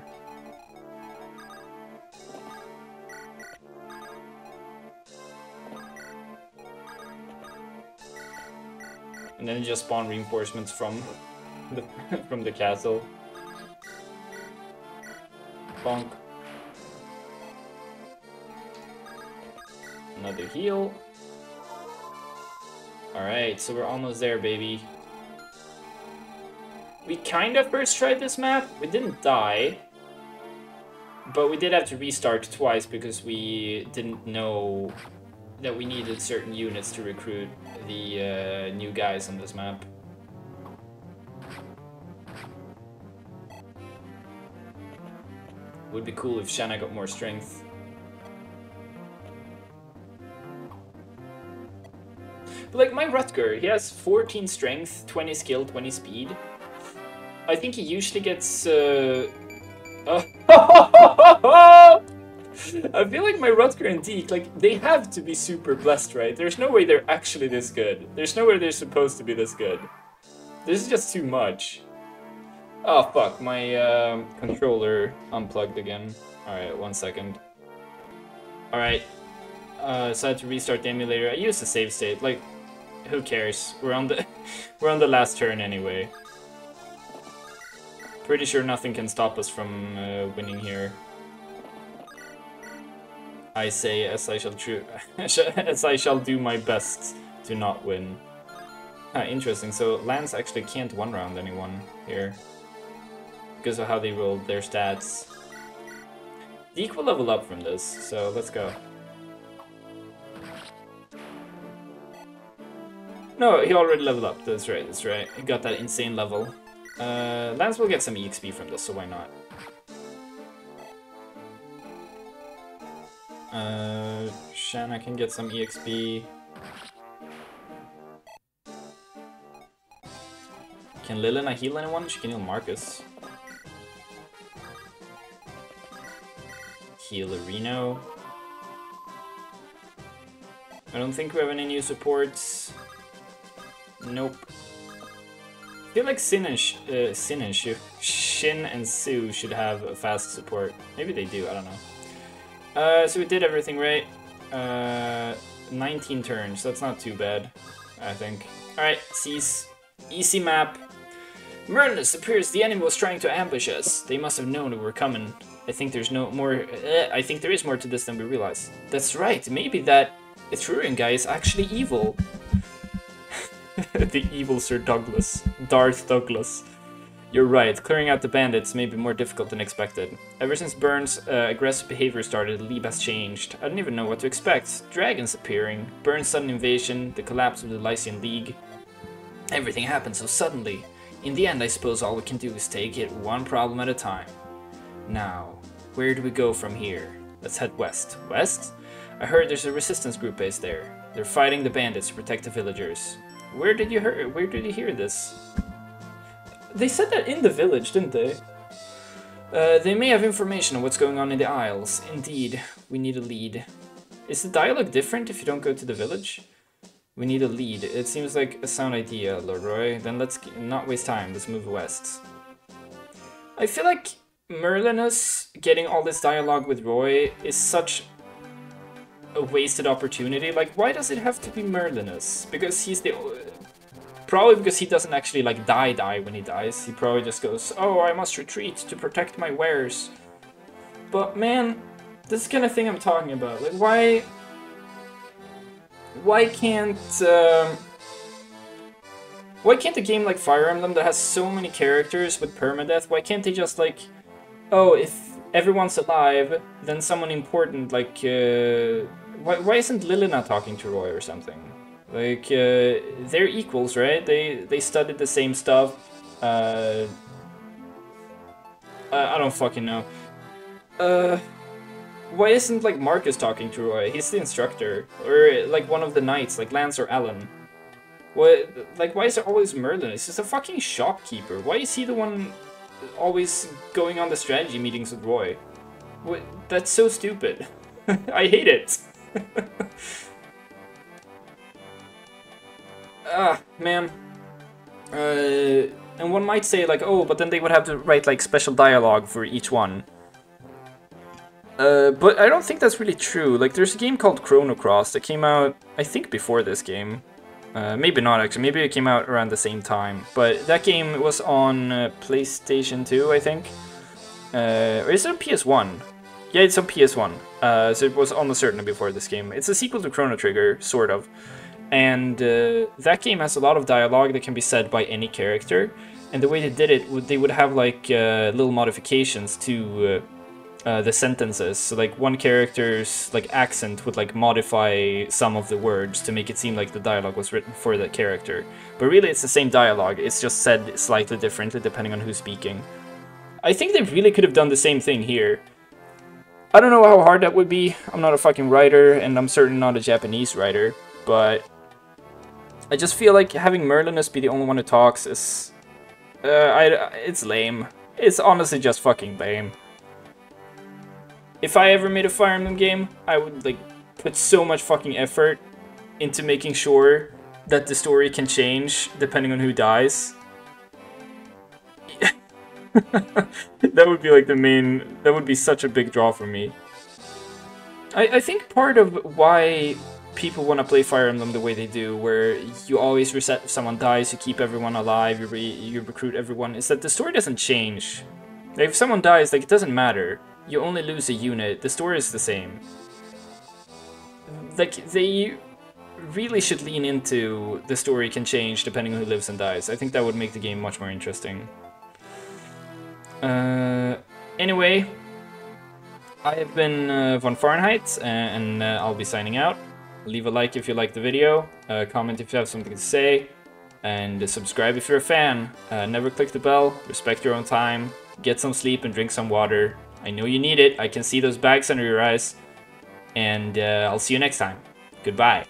And then just spawn reinforcements from the *laughs* from the castle. Bonk. Another heal. Alright, so we're almost there, baby. We kind of first tried this map. We didn't die. But we did have to restart twice because we didn't know that we needed certain units to recruit the uh, new guys on this map. Would be cool if Shanna got more strength. But like my Rutger, he has 14 strength, 20 skill, 20 speed. I think he usually gets uh... *laughs* I feel like my Rutger and Dieck, like, they have to be super blessed, right? There's no way they're actually this good. There's no way they're supposed to be this good. This is just too much. Oh, fuck. My uh, controller unplugged again. Alright, one second. Alright. Uh, so I had to restart the emulator. I used the save state. Like, who cares? We're on the *laughs* we're on the last turn anyway. Pretty sure nothing can stop us from uh, winning here. I say as I shall *laughs* as I shall do my best to not win. Ah, interesting. So Lance actually can't one round anyone here because of how they rolled their stats. Dieck will level up from this, so let's go. No, he already leveled up. That's right, that's right. He got that insane level. Uh, Lance will get some EXP from this, so why not? Uh, Shanna can get some EXP. Can Lilina heal anyone? She can heal Marcus. Heal Reno. I don't think we have any new supports. Nope. I feel like Sin and, Sh uh, Sin and Sh Shin and Su should have fast support. Maybe they do, I don't know. Uh, so we did everything right. Uh, 19 turns, that's not too bad, I think. Alright, seize. Easy map. Merlinus appears the enemy was trying to ambush us. They must have known we were coming. I think there's no more... Uh, I think there is more to this than we realize. That's right, maybe that Etrurian guy is actually evil. *laughs* the evil Sir Douglas. Darth Douglas. You're right, clearing out the bandits may be more difficult than expected. Ever since Bern's uh, aggressive behavior started, Elibe has changed. I didn't even know what to expect. Dragons appearing, Bern's sudden invasion, the collapse of the Lycian League. Everything happened so suddenly. In the end, I suppose all we can do is take it one problem at a time. Now, where do we go from here? Let's head west. West? I heard there's a resistance group based there. They're fighting the bandits to protect the villagers. Where did you hear? Where did you hear this? They said that in the village, didn't they? Uh, they may have information on what's going on in the Isles. Indeed, we need a lead. Is the dialogue different if you don't go to the village? We need a lead. It seems like a sound idea, Lord Roy. Then let's not waste time. Let's move west. I feel like Merlinus getting all this dialogue with Roy is such a wasted opportunity. Like, why does it have to be Merlinus? Because he's the Probably because he doesn't actually like die die when he dies. He probably just goes, oh, I must retreat to protect my wares. But man, this is kind of thing I'm talking about. Like, why... Why can't... Uh, why can't a game like Fire Emblem that has so many characters with permadeath, why can't they just like... Oh, if everyone's alive, then someone important like... Uh, why, why isn't Lilina talking to Roy or something? Like, uh, they're equals, right? They they studied the same stuff. Uh, I don't fucking know. Uh, why isn't, like, Marcus talking to Roy? He's the instructor. Or, like, one of the knights, like Lance or Alan. What, like, why is it always Merlin? He's just a fucking shopkeeper. Why is he the one always going on the strategy meetings with Roy. What? That's so stupid. *laughs* I hate it. *laughs* ah, man. Uh, and one might say like, oh, but then they would have to write like special dialogue for each one. Uh, but I don't think that's really true. Like, there's a game called Chrono Cross that came out, I think, before this game. Uh, maybe not actually. Maybe it came out around the same time. But that game was on uh, PlayStation 2, I think. Uh, or is it on PS1? Yeah, it's on PS1. Uh, so it was almost certain before this game. It's a sequel to Chrono Trigger, sort of. And uh, that game has a lot of dialogue that can be said by any character. And the way they did it, they would have like uh, little modifications to uh, the sentences. So like one character's like accent would like modify some of the words to make it seem like the dialogue was written for that character. But really it's the same dialogue, it's just said slightly differently depending on who's speaking. I think they really could have done the same thing here. I don't know how hard that would be. I'm not a fucking writer, and I'm certainly not a Japanese writer, but I just feel like having Merlinus be the only one who talks is... Uh, I, it's lame. It's honestly just fucking lame. If I ever made a Fire Emblem game, I would like put so much fucking effort into making sure that the story can change depending on who dies. *laughs* that would be like the main, that would be such a big draw for me. I, I think part of why people want to play Fire Emblem the way they do, where you always reset if someone dies, you keep everyone alive, you, re you recruit everyone, is that the story doesn't change. Like, if someone dies, like, it doesn't matter you only lose a unit, the story is the same. Like, they really should lean into the story can change depending on who lives and dies. I think that would make the game much more interesting. Uh, anyway, I have been uh, Von Fahrenheit, and uh, I'll be signing out. Leave a like if you like the video, uh, comment if you have something to say, and subscribe if you're a fan. Uh, never click the bell, respect your own time, get some sleep and drink some water, I know you need it. I can see those bags under your eyes. And uh, I'll see you next time. Goodbye.